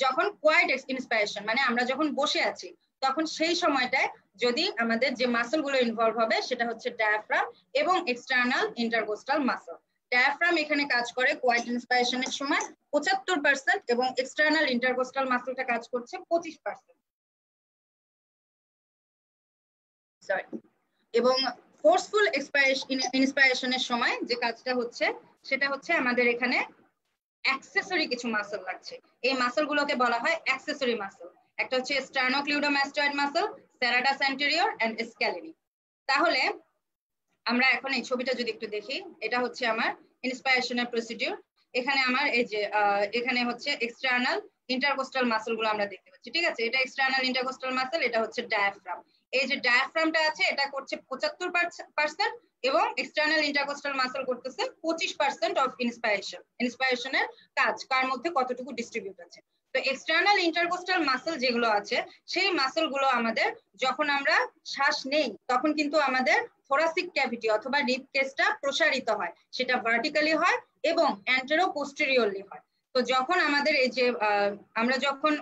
[SPEAKER 1] যখন কোয়াইট ইন্সপাইরেশন মানে আমরা যখন বসে আছি, তখন সেই সময়টায় যদি আমাদের যে মাসলগুলো ইনভলভ হবে, সেটা হচ্ছে ডায়াফ্রাম এবং এক্সটার্নাল ইন্টারকোস্টাল মাসল ডায়াফ্রাম এখানে কাজ করে কোয়াইট ইন্সপাইরেশনের সময়, পঁচাত্তর পার্সেন্ট এবং এক্সটার্নাল ইন্টারকোস্টাল মাসলটা কাজ করছে পঁচিশ পার্সেন্ট সরি এবং ফোর্সফুল ইন্সপাইরেশনের সময় যে কাজটা হচ্ছে, সেটা হচ্ছে আমাদের এখানে অ্যাক্সেসরি কিছু মাসল লাগছে। এই মাসল গুলোকে বলা হয় অ্যাক্সেসরি মাসল একটা হচ্ছে sternocleidomastoid muscle serratus anterior and scaleni তাহলে আমরা এখন এই ছবিটা যদি একটু দেখি, এটা হচ্ছে আমার ইন্সপাইরেশনের প্রসিডিউর এখানে আমার এই যে এখানে হচ্ছে এক্সটার্নাল ইন্টারকোস্টাল মাসলগুলো আমরা দেখতে পাচ্ছি। ঠিক আছে? এটা এক্সটার্নাল ইন্টারকোস্টাল মাসল এটা হচ্ছে ডায়াফ্রাম এই যে ডায়াফ্রামটা আছে, এটা করছে পঁচাত্তর পার্সেন্ট এবং এক্সটার্নাল ইন্টারকোস্টাল মাসল করতেছে পঁচিশ পার্সেন্ট অফ ইন্সপাইরেশন ইন্সপাইরেশনের কাজ, কার মধ্যে কতটুকু ডিস্ট্রিবিউট আছে। তো এক্সটার্নাল ইন্টারকোস্টাল মাসল যেগুলো আছে, সেই মাসলগুলো আমাদের যখন আমরা শ্বাস নেই, তখন কিন্তু আমাদের থোরাসিক ক্যাভিটি অথবা রিপ কেসটা প্রসারিত হয়, সেটা ভার্টিক্যালি হয় এবং অ্যান্টেরো পোস্টেরিয়রলি হয়। তো যখন আমাদের এই যে আমরা যখন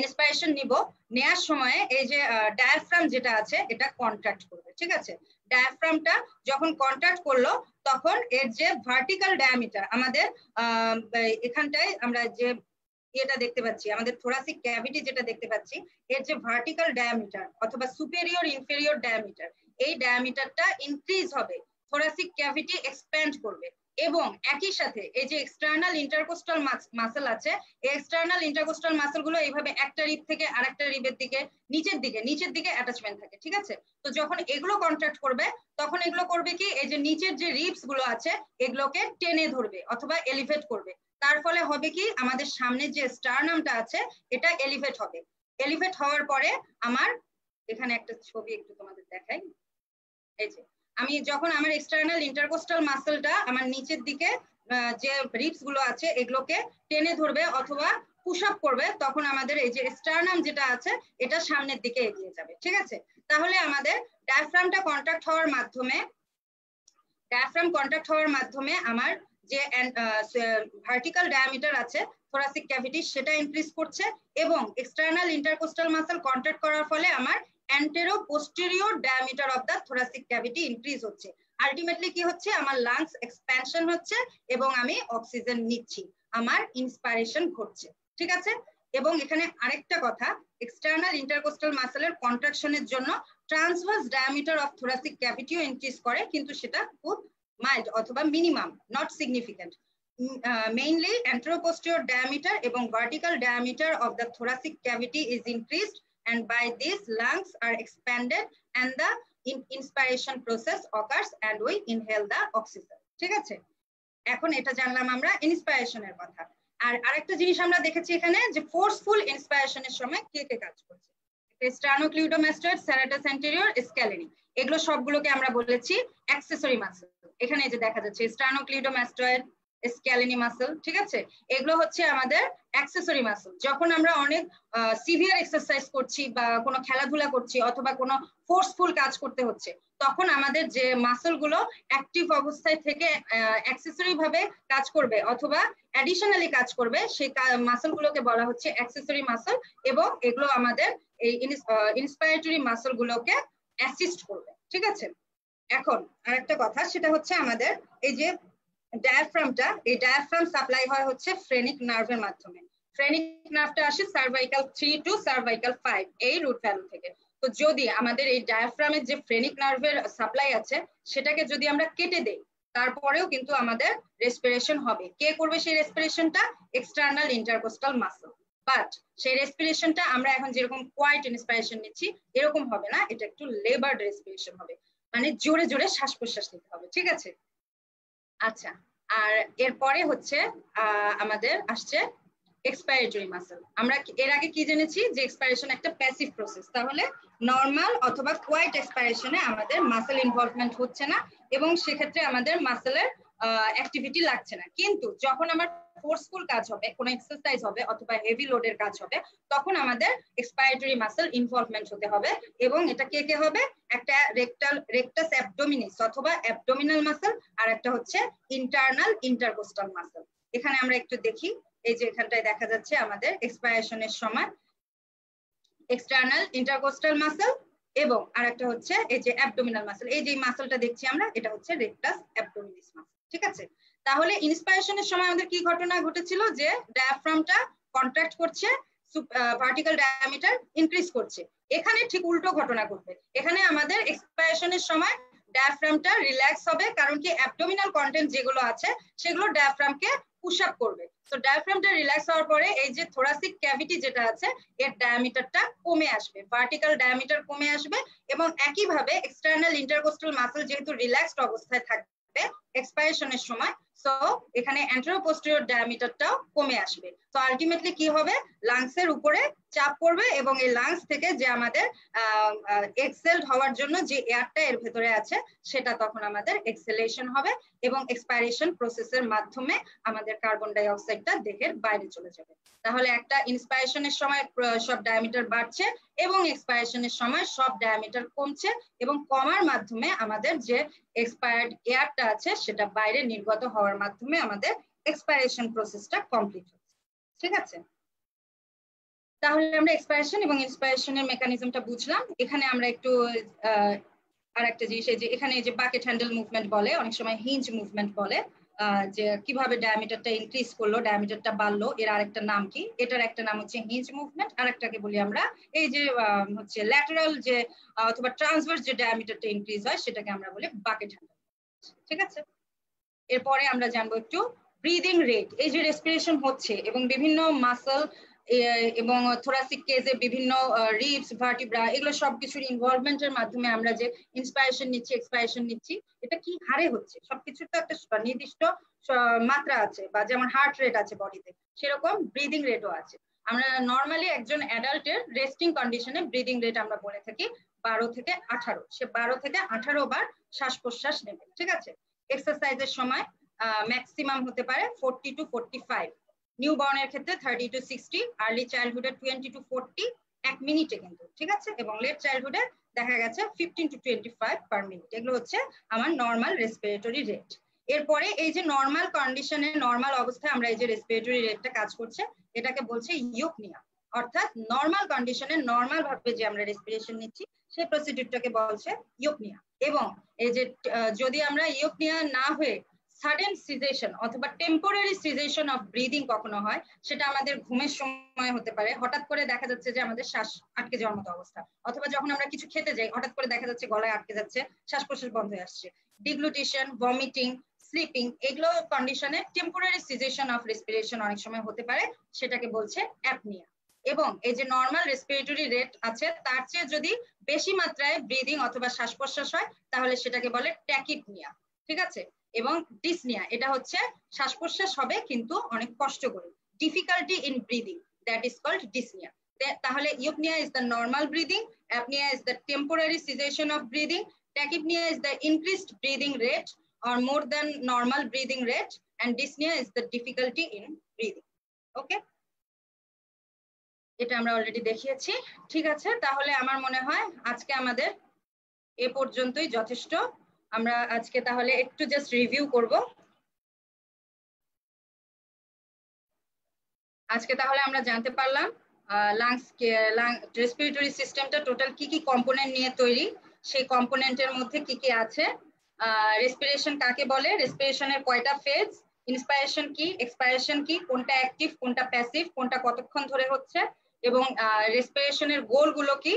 [SPEAKER 1] ইন্সপাইরেশন নিব। নেয়ার সময় এই যে ডায়াফ্রাম যেটা আছে, এটা কন্ট্রাক্ট করবে, ঠিক আছে? ডায়াফ্রামটা যখন কন্ট্রাক্ট করল, তখন এর যে ভার্টিক্যাল ডায়ামিটার আমাদের এখানটায় আমরা যে এটা দেখতে পাচ্ছি, আমাদের থোরাসিক ক্যাভিটি যেটা দেখতে পাচ্ছি, এর যে ভার্টিক্যাল ডায়ামিটার অথবা সুপেরিয়র ইনফেরিয়র ডায়ামিটার এই ডায়ামিটারটা ইনক্রিজ হবে। থোরাসিক ক্যাভিটি এক্সপ্যান্ড করবে। এবং একই সাথে এই যে এক্সটার্নাল ইন্টারকোস্টাল মাসেল আছে, এই এক্সটার্নাল ইন্টারকোস্টাল মাসেলগুলো এইভাবে একটা রিপ থেকে আরেকটা রিপের দিকে, নিচের দিকে নিচের দিকে অ্যাটাচমেন্ট থাকে, ঠিক আছে? তো যখন এগুলো কন্ট্রাক্ট করবে, তখন এগুলো করবে কি? এই যে নিচের যে রিপসগুলো আছে, এগুলোকে টেনে ধরবে অথবা এলিভেট করবে। তার ফলে হবে কি? আমাদের সামনে যে স্টারনামটা আছে, এটা এলিভেট হবে। এলিভেট হওয়ার পরে আমার, এখানে একটা ছবি একটু তোমাদের দেখাই। এই যে আমি যখন আমার এক্সটার্নাল ইন্টারকোস্টাল মাসেলটা আমার নিচের দিকে যে রিপসগুলো আছে, এগুলোকে টেনে ধরবে অথবা পুশ আপ করবে, তখন আমাদের এই যে স্টারনাম যেটা আছে, এটা সামনের দিকে এগিয়ে যাবে, ঠিক আছে? তাহলে আমাদের ডায়াফ্রামটা কন্ট্যাক্ট হওয়ার মাধ্যমে ডায়াফ্রাম কন্ট্যাক্ট হওয়ার মাধ্যমে আমার যে ভার্টিক্যাল ডায়ামিটার আছে থোরাসিক ক্যাভিটি সেটা ইনক্রিজ করছে এবং এক্সটার্নাল ইন্টারকোস্টাল মাসেল কন্ট্যাক্ট করার ফলে আমার anteroposterior diameter of the thoracic cavity increase হচ্ছে। আলটিমেটলি কি হচ্ছে? আমার লাংস এক্সপ্যানশন হচ্ছে এবং আমি অক্সিজেন নিচ্ছি। আমার ইন্সপাইরেশন ঘটছে। ঠিক আছে? এবং এখানে আরেকটা কথা এক্সটার্নাল ইন্টারকোস্টাল মাসেলের কন্ট্রাকশনের জন্য ট্রান্সভার্স ডায়ামিটার অফ থোরাসিক ক্যাভিটিও ইনক্রিজ করে, কিন্তু সেটা খুব মাইল্ড অথবা minimum not significant mainly anteroposterior diameter এবং vertical diameter of the thoracic cavity is increased and by this, lungs are expanded and the in, inspiration process occurs and we inhale the oxygen. ঠিক আছে? এখন এটা জানলাম আমরা ইন্সপায়ারেশনের কথা। আর আরেকটা জিনিস আমরা দেখেছি এখানে যে ফোর্সফুল ইন্সপায়ারেশনের সময় কে কে কাজ করছে? স্ট্রানোক্লিউডোমাস্টার স্যারাটাস অ্যান্টেরিয়র স্ক্যালেনি এগুলো সবগুলোকে আমরা বলেছি অ্যাক্সেসরি মাসল এখানে যে দেখা যাচ্ছে স্ট্রানোক্লিউডোমাস্টয়েড স্ক্যালিনি মাসল ঠিক আছে? এগুলো হচ্ছে আমাদের অ্যাক্সেসরি মাসল যখন আমরা অনেক সিভিয়ার এক্সারসাইজ করছি বা কোনো খেলাধুলা করছি অথবা কোনো ফোর্সফুল কাজ করতে হচ্ছে, তখন আমাদের যে মাসলগুলো অ্যাক্টিভ অবস্থায় থেকে অ্যাক্সেসরি ভাবে কাজ করবে অথবা অ্যাডিশনালি কাজ করবে, সেই মাসল গুলোকে বলা হচ্ছে অ্যাক্সেসরি মাসল এবং এগুলো আমাদের এই ইন্সপায়ারেটরি মাসল গুলোকে অ্যাসিস্ট করবে, ঠিক আছে? এখন আরেকটা কথা, সেটা হচ্ছে আমাদের এই যে ডায়াফ্রামটা এই ডায়াফ্রাম সাপ্লাই হয় হচ্ছে ফ্রেনিক নার্ভের মাধ্যমে। ফ্রেনিক নার্ভটা আসে cervical three to cervical five এই রুট ভ্যালু থেকে। তো যদি আমাদের এই ডায়াফ্রামের যে ফ্রেনিক নার্ভের সাপ্লাই আছে, সেটাকে যদি আমরা কেটে দেই, তারপরেও কিন্তু আমাদের রেসপিরেশন হবে। কে করবে সেই রেসপিরেশনটা এক্সটার্নাল ইন্টারকোস্টাল মাসল বাট সেই রেসপিরেশনটা আমরা এখন যেরকম কোয়াইট ইন্সপিরেশন নিচ্ছি, এরকম হবে না। এটা একটু লেবার্ড রেসপিরেশন হবে। মানে জোরে জোরে শ্বাস প্রশ্বাস নিতে হবে। ঠিক আছে? আচ্ছা আর এরপরে হচ্ছে আমাদের আসছে এক্সপায়ারেটরি মাসেল আমরা এর আগে কি জেনেছি যে এক্সপায়ারেশন একটা প্যাসিভ প্রসেস তাহলে নর্মাল অথবা কোয়াইট এক্সপায়ারেশনে আমাদের মাসেল ইনভলভমেন্ট হচ্ছে না এবং সেক্ষেত্রে আমাদের মাসেলের অ্যাক্টিভিটি লাগছে না। কিন্তু যখন আমার ফোর্সফুল কাজ হবে, কোনো এক্সারসাইজ হবে অথবা হেভি লোডের কাজ হবে, তখন আমাদের এক্সপায়ারেটরি মাসেল ইনভলভমেন্ট হতে হবে এবং এটা কে কে হবে? একটা রেকটাল রেকটাস অ্যাবডোমিনিস অথবা অ্যাবডোমিনাল মাসেল আর একটা হচ্ছে ইন্টারনাল ইন্টারকোস্টাল মাসেল এখানে আমরা একটু দেখি, এই যে এখানটায় দেখা যাচ্ছে আমাদের এক্সপায়ারেশনের সময়। এক্সটার্নাল ইন্টারকোস্টাল মাসেল এবং আরেকটা হচ্ছে এই যে অ্যাবডোমিনাল মাসেল এই যে মাসেলটা দেখছি আমরা, এটা হচ্ছে রেকটাস অ্যাবডোমিনিস মাসেল ঠিক আছে? তাহলে ইন্সপায়ারেশনের সময় আমাদের কি ঘটনা ঘটেছিল? যে ডায়াফ্রামটা কন্ট্রাক্ট করছে ভার্টিক্যাল ডায়ামিটার ইনক্রিজ করছে। এখানে ঠিক উল্টো ঘটনা ঘটবে। এখানে আমাদের এক্সপায়ারেশনের সময় ডায়াফ্রামটা রিল্যাক্স হবে, কারণ কি অ্যাবডোমিনাল কন্টেন্ট যেগুলো আছে, সেগুলো ডায়াফ্রামকে পুশ আপ করবে। তো ডায়াফ্রামটা রিল্যাক্স হওয়ার পরে এই যে থোরাসিক ক্যাভিটি যেটা আছে, এর ডায়ামিটারটা কমে আসবে। ভার্টিক্যাল ডায়ামিটার কমে আসবে এবং একইভাবে এক্সটার্নাল ইন্টারকোস্টাল মাসল যেহেতু রিল্যাক্সড অবস্থায় থাকবে এক্সপায়ারেশনের সময় সো এখানে অ্যান্টেরোপোস্টেরিয়র ডায়ামিটারটাও কমে আসবে। তো আলটিমেটলি কি হবে? লাংস এর উপরে চাপ পড়বে এবং এই লাংস থেকে যে আমাদের এক্সেলড হওয়ার জন্য যে এয়ারটা এর ভেতরে আছে, সেটা তখন আমাদের এক্সেলেশন হবে এবং এক্সপাইরেশন প্রসেসের মাধ্যমে আমাদের কার্বন ডাই অক্সাইডটা দেহের বাইরে চলে যাবে। তাহলে একটা ইন্সপাইরেশনের সময় সব ডায়ামিটার বাড়ছে এবং এক্সপাইরেশনের সময় সব ডায়ামিটার কমছে এবং কমার মাধ্যমে আমাদের যে এক্সপায়ার্ড এয়ারটা আছে, সেটা বাইরে নির্গত হওয়ার মাধ্যমে আমাদের এক্সপাইরেশন প্রসেসটা কমপ্লিট হচ্ছে। ঠিক আছে? তাহলে আমরা এক্সপায়ারেশন এবং ইন্সপায়ারেশনের মেকানিজমটা বুঝলাম। এখানে আমরা একটু আর একটা জিনিস, এই যে এখানে যে বাকেট হ্যান্ডেল মুভমেন্ট বলে, অনেক সময় হিঞ্জ মুভমেন্ট বলে যে কীভাবে ডায়ামিটারটা ইনক্রিজ করল ডায়ামিটারটা বাড়লো, এর আরেকটা নাম কি? এটার একটা নাম হচ্ছে হিঞ্জ মুভমেন্ট আর একটাকে বলি আমরা এই যে হচ্ছে ল্যাটারাল যে অথবা ট্রান্সভার্স যে ডায়ামিটারটা ইনক্রিজ হয়, সেটাকে আমরা বলি বাকেট হ্যান্ডেল ঠিক আছে? এরপরে আমরা জানব একটু ব্রিদিং রেট এই যে রেসপিরেশন হচ্ছে এবং বিভিন্ন মাসল এবং থোরাসিক কেজে বিভিন্ন রিপস ভার্টিব্রা এগুলো সবকিছুর ইনভলভমেন্টের মাধ্যমে আমরা যে ইন্সপায়ারেশন নিচ্ছি এক্সপায়ারেশন নিচ্ছি, এটা কি হারে হচ্ছে? সবকিছুর তো একটা নির্দিষ্ট মাত্রা আছে বা যেমন হার্ট রেট আছে বডিতে সেরকম ব্রিদিং রেটও আছে। আমরা নর্মালি একজন অ্যাডাল্টের রেস্টিং কন্ডিশনে ব্রিদিং রেট আমরা বলে থাকি বারো থেকে আঠারো। সে বারো থেকে আঠারো বার শ্বাস প্রশ্বাস নেবে, ঠিক আছে? এক্সারসাইজের সময় ম্যাক্সিমাম হতে পারে ফোরটি টু ফোরটি ফাইভ নিউ বর্নের ক্ষেত্রে থার্টি টু সিক্সটি আর্লি চাইল্ডহুডে টোয়েন্টি টু ফোরটি এক মিনিটে কিন্তু, ঠিক আছে? এবং লেট চাইল্ডহুডে দেখা গেছে fifteen to twenty five per minute এগুলো হচ্ছে আমার নর্মাল রেসপিরেটরি রেট এরপরে এই যে নর্মাল কন্ডিশনে নর্মাল অবস্থায় আমরা এই যে রেসপিরেটরি রেটটা কাজ করছে, এটাকে বলছে ইউকনিয়া। অর্থাৎ নর্মাল কন্ডিশনে নর্মাল ভাবে যে আমরা রেসপিরেশন নিচ্ছি, সেই প্রসিডিউরটাকে বলছে ইউকনিয়া। এবং এই যে যদি আমরা ইউকনিয়া না হয়ে সাডেন সিজেশন অথবা টেম্পোরারি সিজেশন অফ ব্রিদিং কখনো হয়, সেটা আমাদের ঘুমের সময় হতে পারে। হঠাৎ করে দেখা যাচ্ছে যে আমাদের শ্বাস আটকে যাওয়ার মতো অবস্থা। অথবা যখন আমরা কিছু খেতে যাই, হঠাৎ করে দেখা যাচ্ছে গলায় আটকে যাচ্ছে শ্বাস প্রশ্বাস বন্ধ হয়ে আসছে। ডিগ্লুটেশন ভমিটিং স্লিপিং এগুলো কন্ডিশনে টেম্পোরারি সিজেশন অফ রেসপিরেশন অনেক সময় হতে পারে, সেটাকে বলছে অ্যাপনিয়া এবং এই যে নর্মাল রেসপিরেটরি রেট আছে, তার চেয়ে যদি বেশি মাত্রায় ব্রিদিং অথবা শ্বাস প্রশ্বাস হয়, তাহলে সেটাকে বলে ট্যাকিপনিয়া ঠিক আছে? এবং ডিসনিয়া এটা হচ্ছে শ্বাস প্রশ্বাস হবে কিন্তু অনেক কষ্ট করে difficulty in breathing that is called dyspnoea তাহলে eupnoea is the normal breathing apnoea is the temporary cessation of breathing tachypnoea is the increased breathing rate or more than normal breathing rate, and dyspnea is the difficulty in breathing, okay? এটা আমরা already দেখিয়েছি। ঠিক আছে, তাহলে আমার মনে হয় আজকে আমাদের এ পর্যন্তই যথেষ্ট। আমরা আজকে তাহলে একটু জাস্ট রিভিউ করব। আজকে তাহলে আমরা জানতে পারলাম লাংস রেসপিরেটরি সিস্টেমটা টোটাল কি কি কম্পোনেন্ট নিয়ে তৈরি, সেই কম্পোনেন্টের মধ্যে কি কি আছে রেসপিরেশন কাকে বলে? রেসপিরেশনের কয়টা ফেজ ইন্সপায়ারেশন কি? এক্সপায়ারেশন কি? কোনটা অ্যাক্টিভ কোনটা প্যাসিভ কোনটা কতক্ষণ ধরে হচ্ছে? এবং রেসপিরেশনের গোলগুলো কি?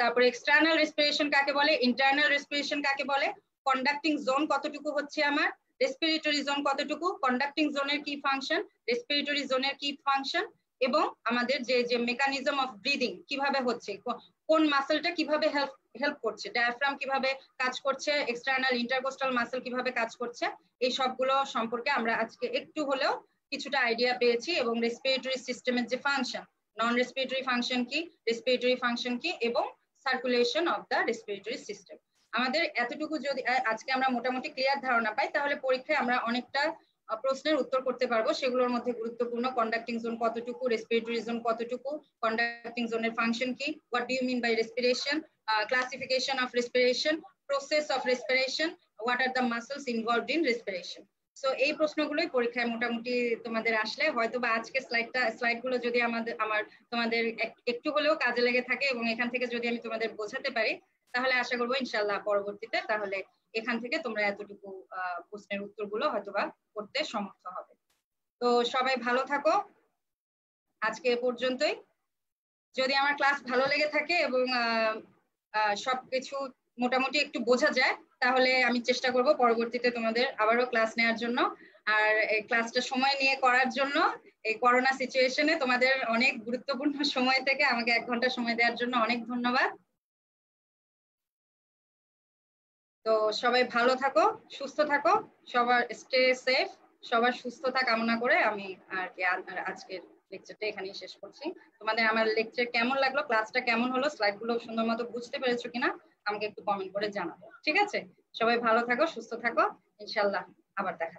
[SPEAKER 1] তারপরে এক্সটার্নাল রেসপিরেশন কাকে বলে? ইন্টারনাল রেসপিরেশন কাকে বলে? কন্ডাক্টিং জোন কতটুকু হচ্ছে আমার? রেসপিরেটরি জোন কতটুকু? কন্ডাক্টিং জোনের কি ফাংশন রেসপিরেটরি জোনের কি ফাংশন এবং আমাদের যে যে মেকানিজম অফ ব্রিদিং কীভাবে হচ্ছে? কোন মাসেলটা কীভাবে হেল্প হেল্প করছে? ডায়াফ্রাম কীভাবে কাজ করছে? এক্সটার্নাল ইন্টারকোস্টাল মাসেল কীভাবে কাজ করছে? এই সবগুলো সম্পর্কে আমরা আজকে একটু হলেও কিছুটা আইডিয়া পেয়েছি এবং রেসপিরেটরি সিস্টেমের যে ফাংশন নন রেসপিরেটরি ফাংশন কি রেসপিরেটরি ফাংশন কি এবং circulation of the respiratory system আমাদের এতটুকু যদি আজকে আমরা মোটামুটি ক্লিয়ার ধারণা পাই, তাহলে পরীক্ষায় আমরা অনেকটা প্রশ্নের উত্তর করতে পারব। সেগুলোর মধ্যে গুরুত্বপূর্ণ কন্ডাক্টিং জোন কতটুকু রেসপিরেটরি জোন কতটুকু কন্ডাক্টিং জোনের ফাংশন কি what do you mean by respiration classification of respiration process of respiration what are the muscles involved in respiration so এই প্রশ্নগুলোই পরীক্ষায় মোটামুটি তোমাদের আসলে। হয়তো বা আজকে স্লাইডটা স্লাইডগুলো যদি আমাদের, আমার, তোমাদের একটু হলেও কাজে লেগে থাকে এবং এখান থেকে যদি আমি তোমাদের বোঝাতে পারি, তাহলে আশা করব ইনশাল্লাহ পরবর্তীতে তাহলে এখান থেকে তোমরা এতটুকু প্রশ্নের উত্তরগুলো হয়তোবা করতে সমর্থ হবে। তো সবাই ভালো থাকো। আজকে এ পর্যন্তই। যদি আমার ক্লাস ভালো লেগে থাকে এবং সবকিছু মোটামুটি একটু বোঝা যায় তাহলে আমি চেষ্টা করব পরবর্তীতে তোমাদের আবারও ক্লাস নেওয়ার জন্য। আর এই ক্লাসটা সময় নিয়ে করার জন্য এই করোনা সিচুয়েশনে তোমাদের অনেক গুরুত্বপূর্ণ সময় থেকে আমাকে এক ঘণ্টা সময় দেওয়ার জন্য অনেক ধন্যবাদ। তো সবাই ভালো থাকো, সুস্থ থাকো, সবার স্টে সেফ সবার সুস্থতা কামনা করে আমি আর কি আজকের লেকচারটা এখানেই শেষ করছি। তোমাদের আমার লেকচার কেমন লাগল ক্লাসটা কেমন হলো স্লাইডগুলো সুন্দর মতো বুঝতে পেরেছ কিনা? আমাকে একটু কমেন্ট করে জানাব। ঠিক আছে? সবাই ভালো থাকো, সুস্থ থাকো। ইনশাল্লাহ আবার দেখা